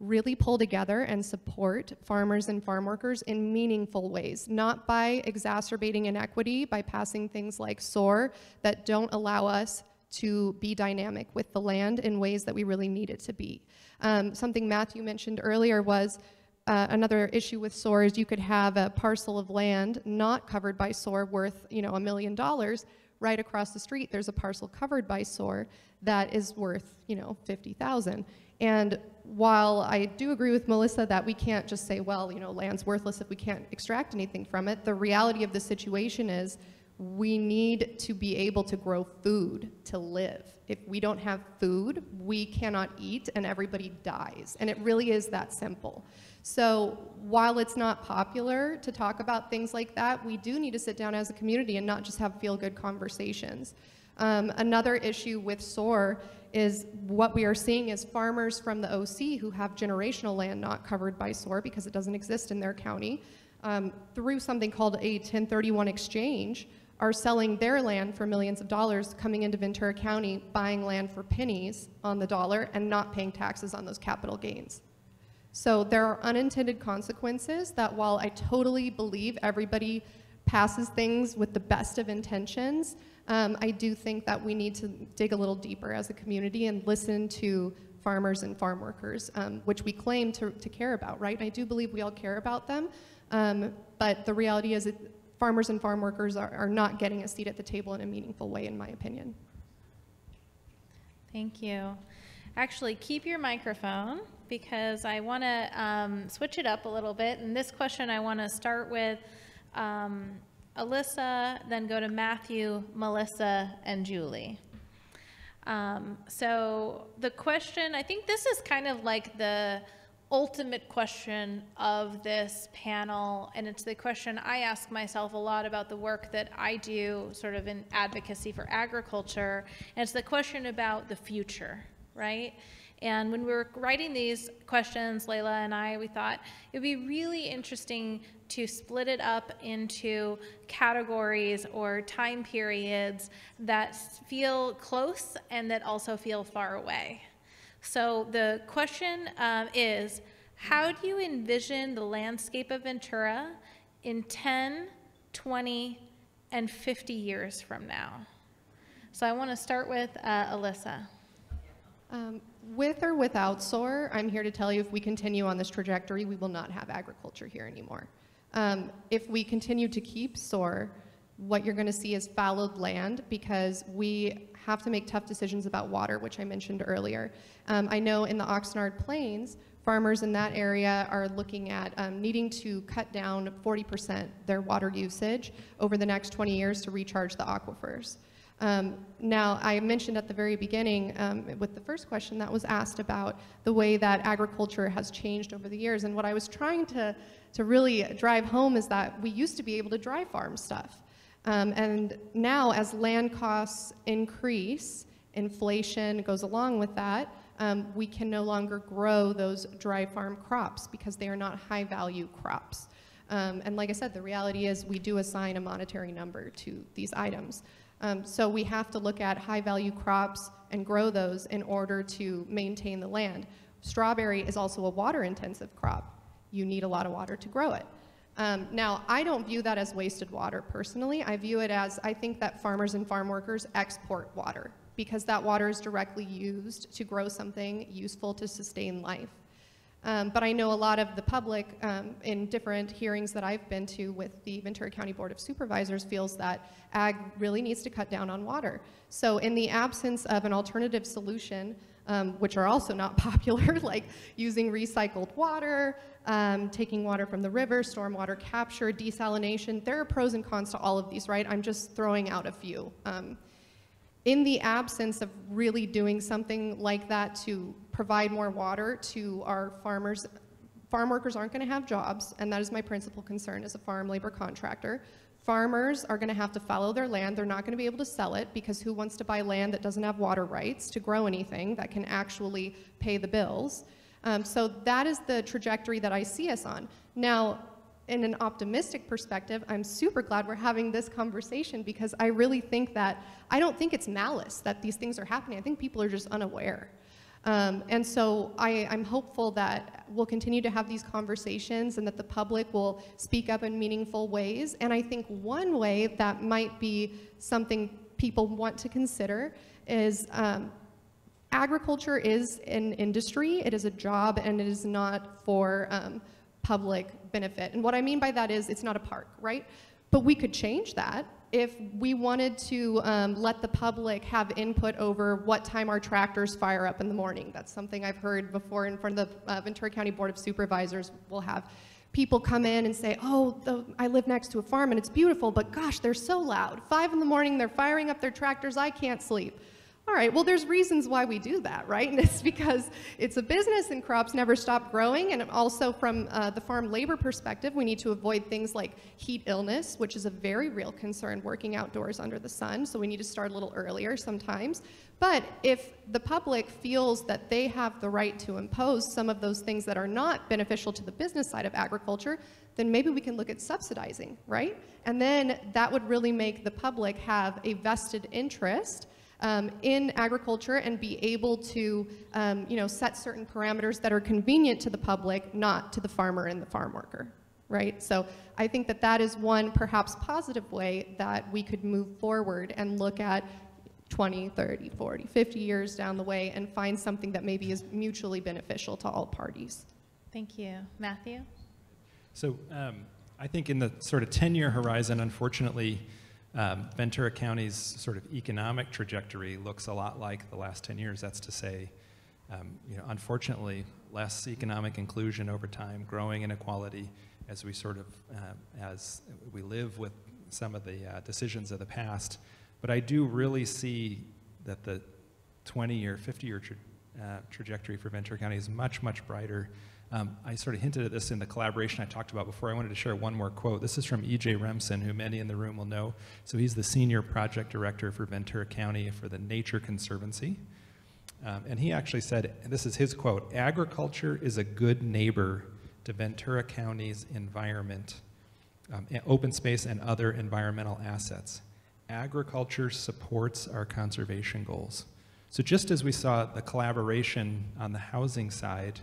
[SPEAKER 4] really pull together and support farmers and farm workers in meaningful ways, not by exacerbating inequity by passing things like SOAR that don't allow us to be dynamic with the land in ways that we really need it to be. Um, something Matthew mentioned earlier was uh, another issue with SOAR is you could have a parcel of land not covered by SOAR worth, you know, a million dollars. Right across the street, there's a parcel covered by SOAR that is worth, you know, 50,000. And while I do agree with Melissa that we can't just say, well, you know, land's worthless if we can't extract anything from it, the reality of the situation is we need to be able to grow food to live. If we don't have food, we cannot eat and everybody dies. And it really is that simple. So while it's not popular to talk about things like that, we do need to sit down as a community and not just have feel-good conversations. Um, another issue with SOAR is what we are seeing is farmers from the OC who have generational land not covered by SOAR because it doesn't exist in their county, um, through something called a 1031 exchange, are selling their land for millions of dollars, coming into Ventura County, buying land for pennies on the dollar, and not paying taxes on those capital gains. So there are unintended consequences that while I totally believe everybody passes things with the best of intentions, um, I do think that we need to dig a little deeper as a community and listen to farmers and farm workers, um, which we claim to, to care about, right? I do believe we all care about them, um, but the reality is that farmers and farm workers are, are not getting a seat at the table in a meaningful way, in my opinion.
[SPEAKER 1] Thank you. Actually, keep your microphone because I want to um, switch it up a little bit. And this question I want to start with um, Alyssa, then go to Matthew, Melissa, and Julie. Um, so the question, I think this is kind of like the ultimate question of this panel, and it's the question I ask myself a lot about the work that I do sort of in advocacy for agriculture, and it's the question about the future, right? And when we were writing these questions, Layla and I, we thought it would be really interesting to split it up into categories or time periods that feel close and that also feel far away. So the question um, is, how do you envision the landscape of Ventura in 10, 20, and 50 years from now? So I want to start with uh, Alyssa.
[SPEAKER 4] Um, with or without SOAR, I'm here to tell you if we continue on this trajectory, we will not have agriculture here anymore. Um, if we continue to keep SOAR, what you're going to see is fallowed land because we have to make tough decisions about water, which I mentioned earlier. Um, I know in the Oxnard Plains, farmers in that area are looking at um, needing to cut down 40% their water usage over the next 20 years to recharge the aquifers. Um, now, I mentioned at the very beginning um, with the first question that was asked about the way that agriculture has changed over the years. And what I was trying to, to really drive home is that we used to be able to dry farm stuff. Um, and now, as land costs increase, inflation goes along with that, um, we can no longer grow those dry farm crops because they are not high value crops. Um, and like I said, the reality is we do assign a monetary number to these items. Um, so we have to look at high value crops and grow those in order to maintain the land. Strawberry is also a water intensive crop. You need a lot of water to grow it. Um, now, I don't view that as wasted water personally. I view it as I think that farmers and farm workers export water because that water is directly used to grow something useful to sustain life. Um, but I know a lot of the public um, in different hearings that I've been to with the Ventura County Board of Supervisors feels that ag really needs to cut down on water. So in the absence of an alternative solution, um, which are also not popular, like using recycled water, um, taking water from the river, stormwater capture, desalination, there are pros and cons to all of these, right? I'm just throwing out a few. Um, in the absence of really doing something like that to provide more water to our farmers, farm workers aren't going to have jobs, and that is my principal concern as a farm labor contractor. Farmers are going to have to follow their land. They're not going to be able to sell it because who wants to buy land that doesn't have water rights to grow anything that can actually pay the bills? Um, so that is the trajectory that I see us on. Now, in an optimistic perspective, I'm super glad we're having this conversation because I really think that I don't think it's malice that these things are happening. I think people are just unaware. Um, and so I, I'm hopeful that we'll continue to have these conversations and that the public will speak up in meaningful ways. And I think one way that might be something people want to consider is um, agriculture is an industry, it is a job, and it is not for um, public benefit. And what I mean by that is it's not a park, right? But we could change that if we wanted to um, let the public have input over what time our tractors fire up in the morning. That's something I've heard before in front of the uh, Ventura County Board of Supervisors. We'll have people come in and say, oh, the, I live next to a farm and it's beautiful, but gosh, they're so loud. Five in the morning, they're firing up their tractors, I can't sleep. All right, well, there's reasons why we do that, right? And it's because it's a business and crops never stop growing. And also, from uh, the farm labor perspective, we need to avoid things like heat illness, which is a very real concern working outdoors under the sun. So, we need to start a little earlier sometimes. But if the public feels that they have the right to impose some of those things that are not beneficial to the business side of agriculture, then maybe we can look at subsidizing, right? And then that would really make the public have a vested interest um, in agriculture and be able to um, you know, set certain parameters that are convenient to the public, not to the farmer and the farm worker, right? So I think that that is one perhaps positive way that we could move forward and look at 20, 30, 40, 50 years down the way and find something that maybe is mutually beneficial to all parties.
[SPEAKER 1] Thank you. Matthew?
[SPEAKER 5] So um, I think in the sort of 10-year horizon, unfortunately, um, Ventura County's sort of economic trajectory looks a lot like the last 10 years. That's to say, um, you know, unfortunately, less economic inclusion over time, growing inequality as we sort of, uh, as we live with some of the uh, decisions of the past. But I do really see that the 20 or 50 year tra uh, trajectory for Ventura County is much, much brighter um, I sort of hinted at this in the collaboration I talked about before. I wanted to share one more quote. This is from E.J. Remson, who many in the room will know. So he's the senior project director for Ventura County for the Nature Conservancy. Um, and he actually said, and this is his quote, agriculture is a good neighbor to Ventura County's environment, um, open space and other environmental assets. Agriculture supports our conservation goals. So just as we saw the collaboration on the housing side,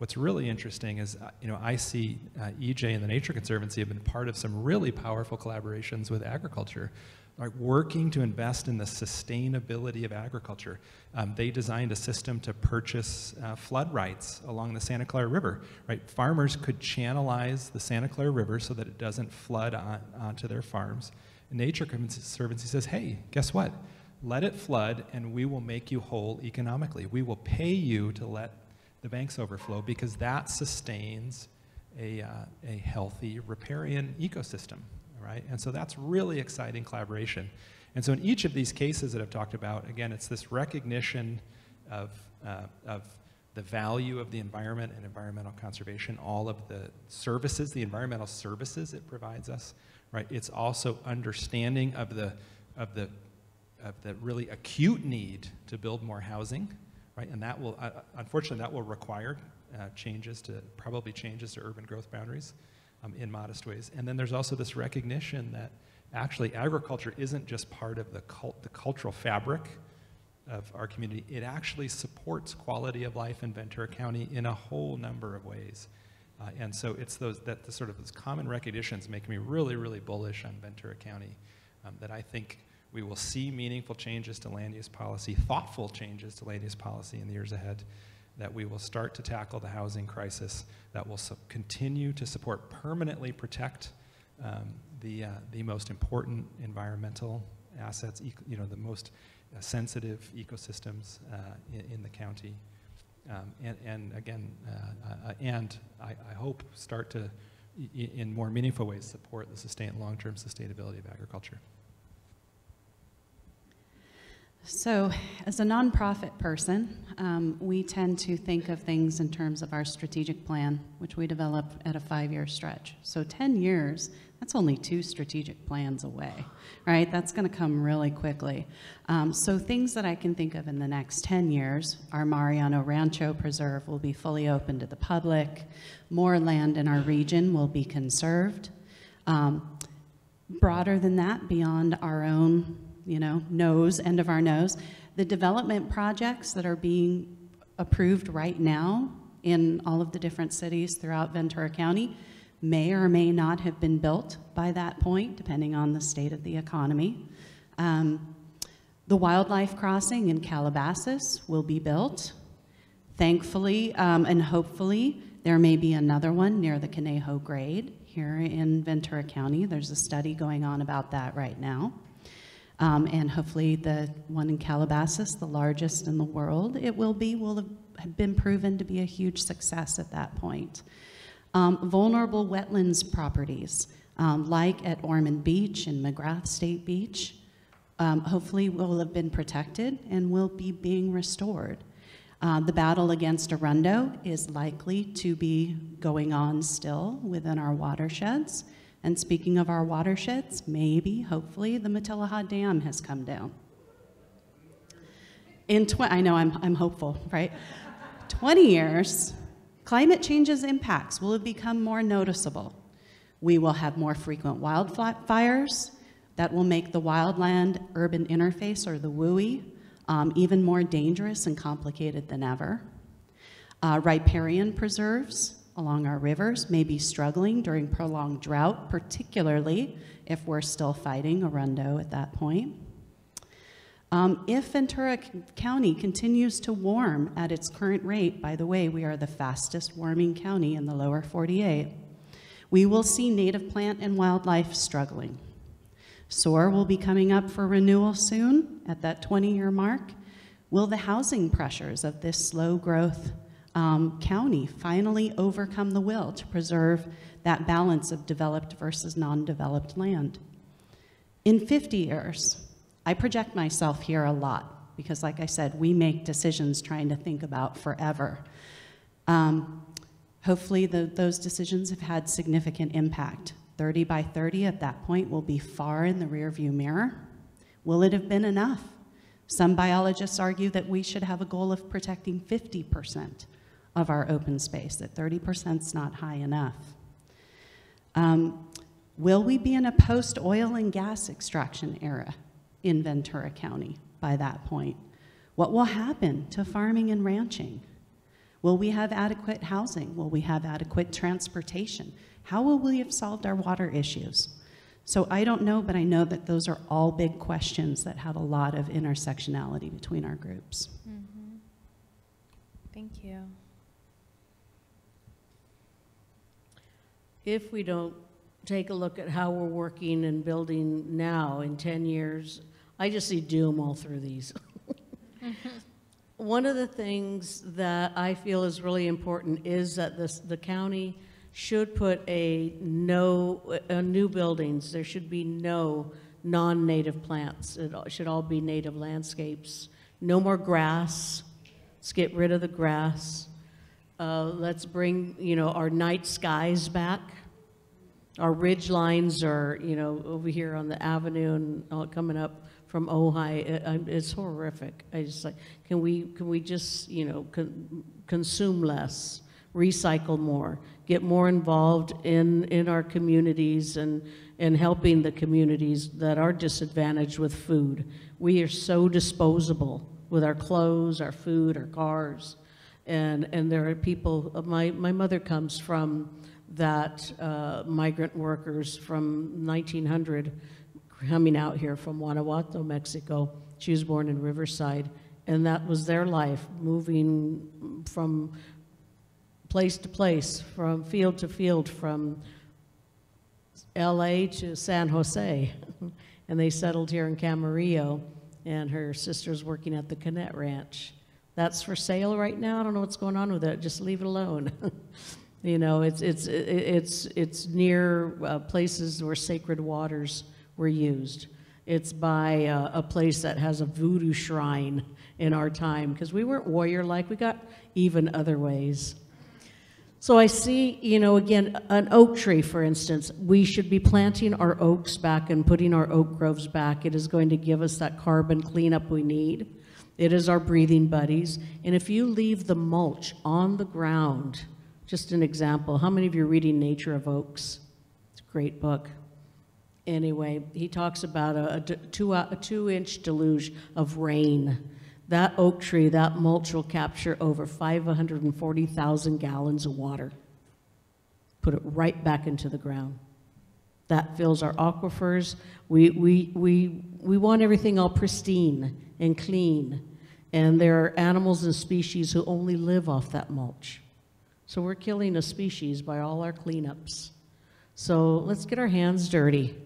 [SPEAKER 5] What's really interesting is, uh, you know, I see uh, EJ and the Nature Conservancy have been part of some really powerful collaborations with agriculture, like working to invest in the sustainability of agriculture. Um, they designed a system to purchase uh, flood rights along the Santa Clara River, right? Farmers could channelize the Santa Clara River so that it doesn't flood on, onto their farms. And Nature Conservancy says, hey, guess what? Let it flood and we will make you whole economically. We will pay you to let the banks overflow because that sustains a, uh, a healthy riparian ecosystem, right? And so that's really exciting collaboration. And so in each of these cases that I've talked about, again, it's this recognition of, uh, of the value of the environment and environmental conservation, all of the services, the environmental services it provides us, right? It's also understanding of the, of the, of the really acute need to build more housing, right? And that will, uh, unfortunately, that will require uh, changes to, probably changes to urban growth boundaries um, in modest ways. And then there's also this recognition that actually agriculture isn't just part of the, cult, the cultural fabric of our community, it actually supports quality of life in Ventura County in a whole number of ways. Uh, and so it's those, that the sort of those common recognitions make me really, really bullish on Ventura County um, that I think we will see meaningful changes to land use policy, thoughtful changes to land use policy in the years ahead, that we will start to tackle the housing crisis, that will continue to support, permanently protect um, the, uh, the most important environmental assets, you know, the most uh, sensitive ecosystems uh, in, in, the county. Um, and, and, again, uh, uh, and I, I, hope start to, in more meaningful ways, support the sustain, long-term sustainability of agriculture.
[SPEAKER 3] So, as a nonprofit person, um, we tend to think of things in terms of our strategic plan, which we develop at a five year stretch. So, 10 years, that's only two strategic plans away, right? That's going to come really quickly. Um, so, things that I can think of in the next 10 years our Mariano Rancho Preserve will be fully open to the public, more land in our region will be conserved. Um, broader than that, beyond our own, you know, nose, end of our nose, the development projects that are being approved right now in all of the different cities throughout Ventura County may or may not have been built by that point, depending on the state of the economy. Um, the wildlife crossing in Calabasas will be built. Thankfully um, and hopefully, there may be another one near the Conejo Grade here in Ventura County. There's a study going on about that right now. Um, and hopefully, the one in Calabasas, the largest in the world, it will be, will have been proven to be a huge success at that point. Um, vulnerable wetlands properties, um, like at Ormond Beach and McGrath State Beach, um, hopefully will have been protected and will be being restored. Uh, the battle against Arundo is likely to be going on still within our watersheds. And speaking of our watersheds, maybe, hopefully, the Matilija Dam has come down. In tw- I know I'm, I'm hopeful, right? 20 years, climate change's impacts will have become more noticeable. We will have more frequent wildfires that will make the wildland urban interface, or the WUI, um, even more dangerous and complicated than ever. Uh, riparian preserves along our rivers may be struggling during prolonged drought, particularly if we're still fighting Arundo at that point. Um, if Ventura County continues to warm at its current rate, by the way, we are the fastest warming county in the lower 48, we will see native plant and wildlife struggling. SOAR will be coming up for renewal soon at that 20 year mark. Will the housing pressures of this slow growth um, county finally overcome the will to preserve that balance of developed versus non developed land? In 50 years, I project myself here a lot because, like I said, we make decisions trying to think about forever. Um, hopefully, the, those decisions have had significant impact 30 by 30 at that point will be far in the rearview mirror. Will it have been enough? Some biologists argue that we should have a goal of protecting 50% of our open space, that 30% is not high enough. Um, will we be in a post oil and gas extraction era in Ventura County by that point? What will happen to farming and ranching? Will we have adequate housing? Will we have adequate transportation? How will we have solved our water issues? So I don't know, but I know that those are all big questions that have a lot of intersectionality between our groups.
[SPEAKER 1] Mm-hmm. Thank you.
[SPEAKER 2] If we don't take a look at how we're working and building now in 10 years, I just see doom all through these. One of the things that I feel is really important is that this, the county should put a no, new buildings, there should be no non-native plants. It should all be native landscapes. No more grass. Let's get rid of the grass. Uh, let's bring, you know, our night skies back. Our ridge lines are, you know, over here on the avenue and coming up from Ojai. It- It's horrific. I just like, can we, can we just, you know, con- consume less, recycle more, get more involved in, in our communities and, and helping the communities that are disadvantaged with food. We are so disposable with our clothes, our food, our cars. And, and there are people, my, my mother comes from that uh, migrant workers from 1900 coming out here from Guanajuato, Mexico. She was born in Riverside, and that was their life, moving from place to place, from field to field, from LA to San Jose. and they settled here in Camarillo, and her sister's working at the Canet Ranch. That's for sale right now. I don't know what's going on with it. Just leave it alone. you know, it's, it's, it's, it's near uh, places where sacred waters were used. It's by uh, a place that has a voodoo shrine in our time because we weren't warrior like, we got even other ways. So I see, you know, again, an oak tree, for instance. We should be planting our oaks back and putting our oak groves back. It is going to give us that carbon cleanup we need. It is our breathing buddies. And if you leave the mulch on the ground, just an example, how many of you are reading Nature of Oaks? It's a great book. Anyway, he talks about a, a two, a two inch deluge of rain. That oak tree, that mulch will capture over 540,000 gallons of water. Put it right back into the ground. That fills our aquifers. We, we, we, we want everything all pristine and clean. And there are animals and species who only live off that mulch. So we're killing a species by all our cleanups. So let's get our hands dirty.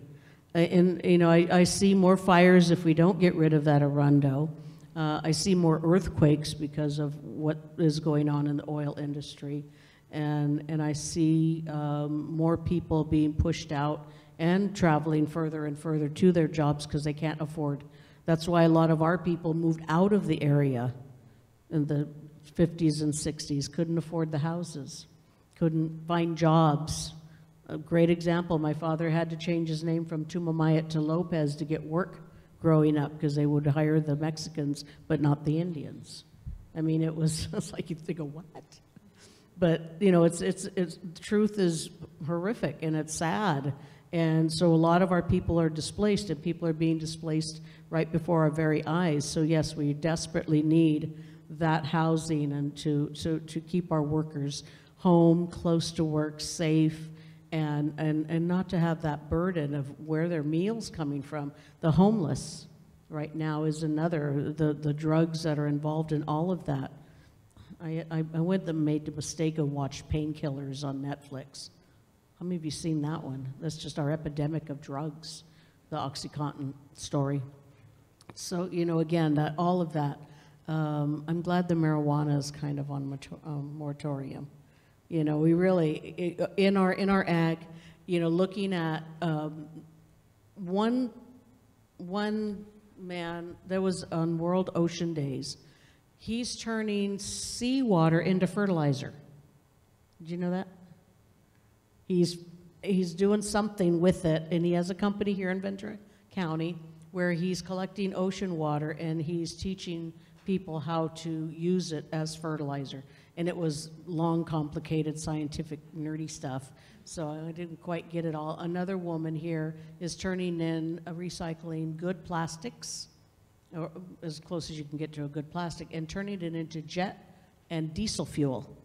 [SPEAKER 2] Uh, And, you know, I, I see more fires if we don't get rid of that arundo. Uh, I see more earthquakes because of what is going on in the oil industry. And, and I see um, more people being pushed out and traveling further and further to their jobs because they can't afford. That's why a lot of our people moved out of the area in the 50s and 60s, couldn't afford the houses, couldn't find jobs. A great example, my father had to change his name from Tumamait to Lopez to get work growing up because they would hire the Mexicans, but not the Indians. I mean, it was it's like you think of what? But, you know, it's, it's, it's, the truth is horrific and it's sad. And so a lot of our people are displaced and people are being displaced right before our very eyes. So yes, we desperately need that housing and to, to, to keep our workers home, close to work, safe, and, and, and not to have that burden of where their meals coming from. The homeless right now is another, the, the drugs that are involved in all of that. I, I, I went and made the mistake of watched Painkillers on Netflix. How many of you seen that one? That's just our epidemic of drugs, the OxyContin story. So, you know, again, that, all of that. Um, I'm glad the marijuana is kind of on um, moratorium. You know, we really, in our, in our ag, you know, looking at um, one, one man that was on World Ocean Days, he's turning seawater into fertilizer. Did you know that? He's, he's doing something with it, and he has a company here in Ventura County where he's collecting ocean water and he's teaching people how to use it as fertilizer. And it was long, complicated, scientific, nerdy stuff, so I didn't quite get it all. Another woman here is turning in, recycling good plastics, or as close as you can get to a good plastic, and turning it into jet and diesel fuel.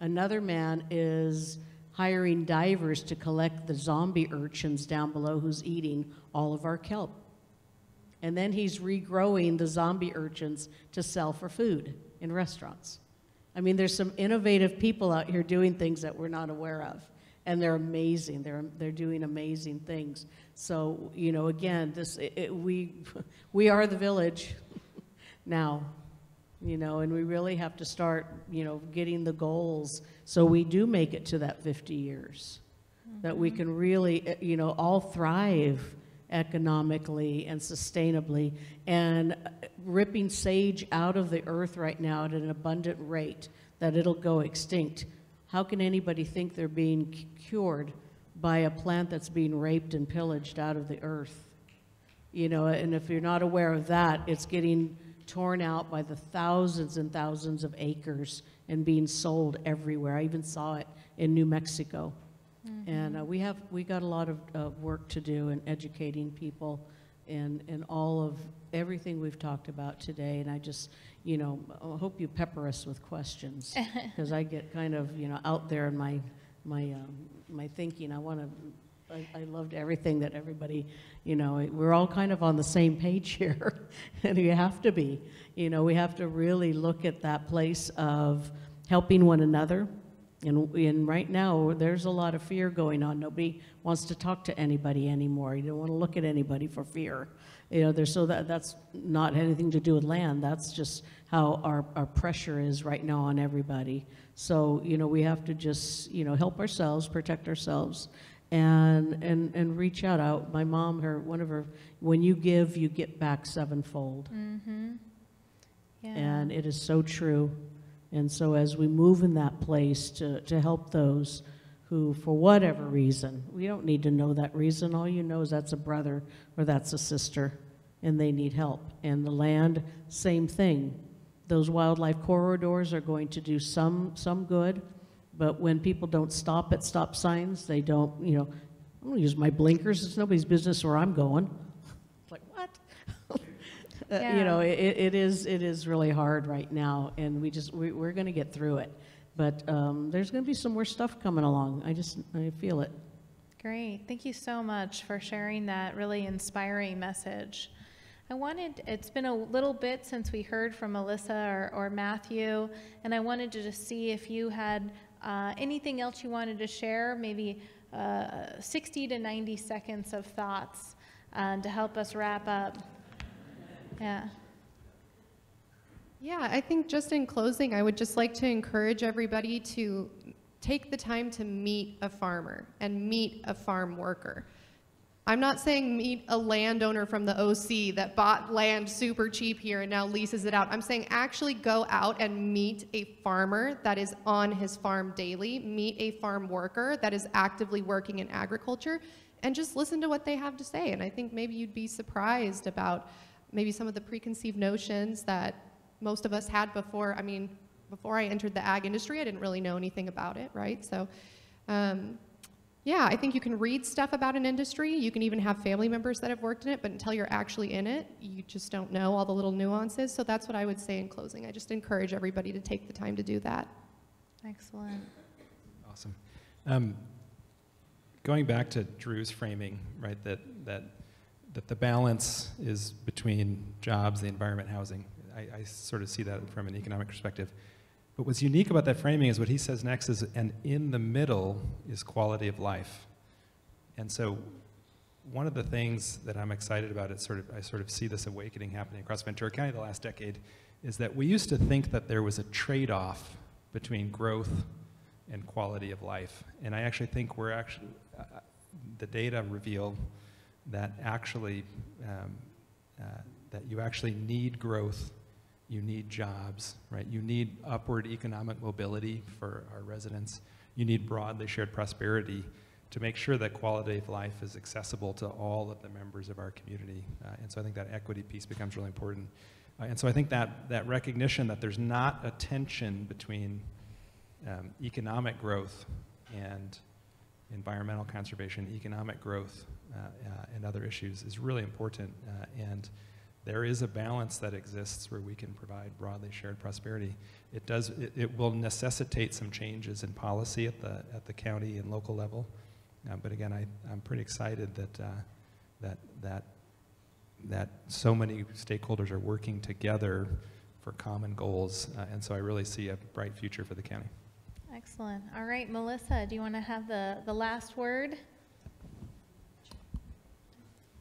[SPEAKER 2] Another man is hiring divers to collect the zombie urchins down below who's eating all of our kelp. And then he's regrowing the zombie urchins to sell for food in restaurants. I mean, there's some innovative people out here doing things that we're not aware of. And they're amazing. They're, they're doing amazing things. So, you know, again, this, it, it- we, we are the village now you know, and we really have to start, you know, getting the goals so we do make it to that 50 years. That we can really, eh, you know, all thrive economically and sustainably. And uh, ripping sage out of the earth right now at an abundant rate that it'll go extinct. How can anybody think they're being cured by a plant that's being raped and pillaged out of the earth? You know, and if you're not aware of that, it's getting torn out by the thousands and thousands of acres and being sold everywhere. I even saw it in New Mexico. And uh, we have, we got a lot of uh, work to do in educating people in, in all of, everything we've talked about today. And I just, you know, I hope you pepper us with questions. Because I get kind of, you know, out there in my, my, um, my thinking. I want to, I, I loved everything that everybody, you know, we're all kind of on the same page here, and we have to be. You know, we have to really look at that place of helping one another. And, and right now, there's a lot of fear going on. Nobody wants to talk to anybody anymore. You don't want to look at anybody for fear. You know, there's so that that's not anything to do with land. That's just how our, our pressure is right now on everybody. So, you know, we have to just, you know, help ourselves, protect ourselves, and, and, and reach out. out. My mom, her, one of her, when you give, you get back sevenfold.
[SPEAKER 1] Mm-hmm. Yeah.
[SPEAKER 2] And it is so true. And so as we move in that place to, to help those who, for whatever reason, we don't need to know that reason. All you know is that's a brother or that's a sister and they need help. And the land, same thing. Those wildlife corridors are going to do some, some good, but when people don't stop at stop signs, they don't, you know, I'm gonna use my blinkers, it's nobody's business where I'm going. It's like, what? Uh, You know, it, it is, it is really hard right now, and we just, we, we're gonna get through it. But, um, there's gonna be some more stuff coming along, I just, I feel it.
[SPEAKER 1] Great. Thank you so much for sharing that really inspiring message. I wanted, it's been a little bit since we heard from Melissa or, or Matthew, and I wanted to just see if you had uh, anything else you wanted to share, maybe uh, 60 to 90 seconds of thoughts uh, to help us wrap up. Yeah.
[SPEAKER 4] Yeah, I think just in closing, I would just like to encourage everybody to take the time to meet a farmer and meet a farm worker. I'm not saying meet a landowner from the OC that bought land super cheap here and now leases it out. I'm saying actually go out and meet a farmer that is on his farm daily, meet a farm worker that is actively working in agriculture, and just listen to what they have to say. And I think maybe you'd be surprised about maybe some of the preconceived notions that most of us had before. I mean, before I entered the ag industry, I didn't really know anything about it, right? So, um, yeah, I think you can read stuff about an industry. You can even have family members that have worked in it, but until you're actually in it, you just don't know all the little nuances. So that's what I would say in closing. I just encourage everybody to take the time to do that.
[SPEAKER 1] Excellent.
[SPEAKER 5] Awesome. Um, going back to Drew's framing, right, that, that, that the balance is between jobs, the environment, housing. I, I sort of see that from an economic perspective. But what's unique about that framing is what he says next is, and in the middle is quality of life. And so one of the things that I'm excited about, it's sort of, I sort of see this awakening happening across Ventura County the last decade, is that we used to think that there was a trade-off between growth and quality of life. And I actually think we're actually, uh, the data reveal that actually, um, uh, that you actually need growth, you need jobs, right? You need upward economic mobility for our residents. You need broadly shared prosperity to make sure that quality of life is accessible to all of the members of our community. Uh, and so I think that equity piece becomes really important. Uh, and so I think that, that recognition that there's not a tension between um, economic growth and environmental conservation, economic growth, uh, uh, and other issues is really important. Uh, and there is a balance that exists where we can provide broadly shared prosperity. It does. It, it will necessitate some changes in policy at the at the county and local level. Uh, but again, I, I'm pretty excited that uh, that that that so many stakeholders are working together for common goals, uh, and so I really see a bright future for the county.
[SPEAKER 1] Excellent. All right, Melissa, do you want to have the, the last word?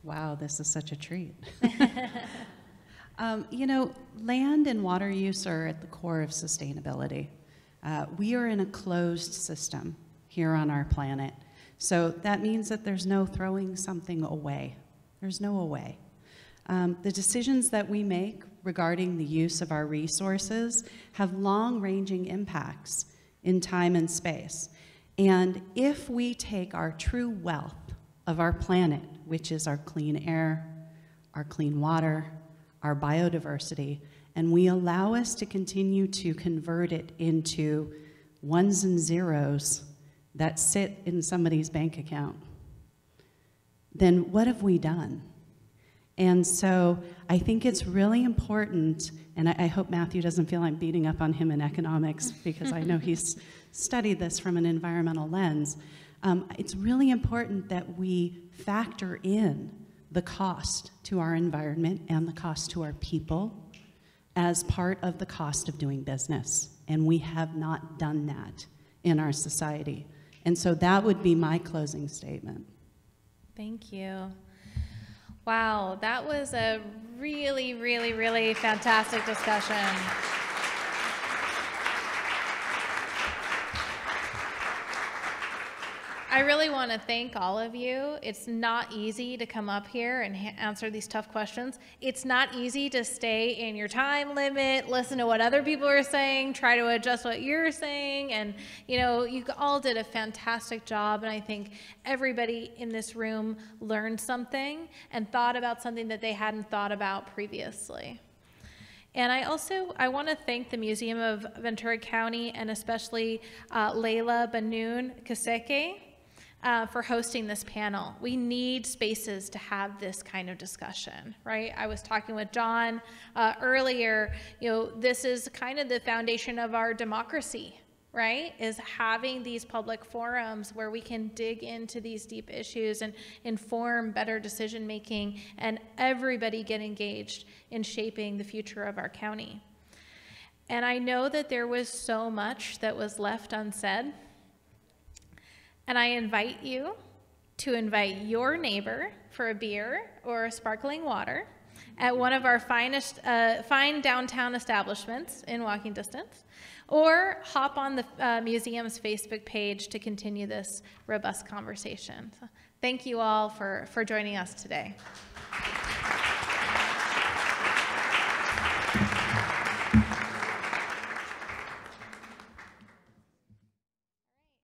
[SPEAKER 3] Wow, this is such a treat. um, you know, land and water use are at the core of sustainability. Uh, we are in a closed system here on our planet. So that means that there's no throwing something away. There's no away. Um, the decisions that we make regarding the use of our resources have long ranging impacts in time and space. And if we take our true wealth of our planet, which is our clean air, our clean water, our biodiversity, and we allow us to continue to convert it into ones and zeros that sit in somebody's bank account, then what have we done? And so I think it's really important, and I, I, hope Matthew doesn't feel I'm beating up on him in economics because I know he's studied this from an environmental lens. Um, it's really important that we factor in the cost to our environment and the cost to our people as part of the cost of doing business. And we have not done that in our society. And so that would be my closing statement.
[SPEAKER 1] Thank you. Wow, that was a really, really, really fantastic discussion. I really want to thank all of you. It's not easy to come up here and ha- answer these tough questions. It's not easy to stay in your time limit, listen to what other people are saying, try to adjust what you're saying. And, you know, you all did a fantastic job. And I think everybody in this room learned something and thought about something that they hadn't thought about previously. And I also I want to thank the Museum of Ventura County and especially uh, Leila Banoun Kaseke uh, for hosting this panel. We need spaces to have this kind of discussion, right? I was talking with John uh, earlier. You know, this is kind of the foundation of our democracy, right? Is having these public forums where we can dig into these deep issues and inform better decision making and everybody get engaged in shaping the future of our county. And I know that there was so much that was left unsaid. And I invite you to invite your neighbor for a beer or a sparkling water at one of our finest, uh, fine downtown establishments in walking distance, or hop on the uh, museum's Facebook page to continue this robust conversation. So thank you all for, for joining us today.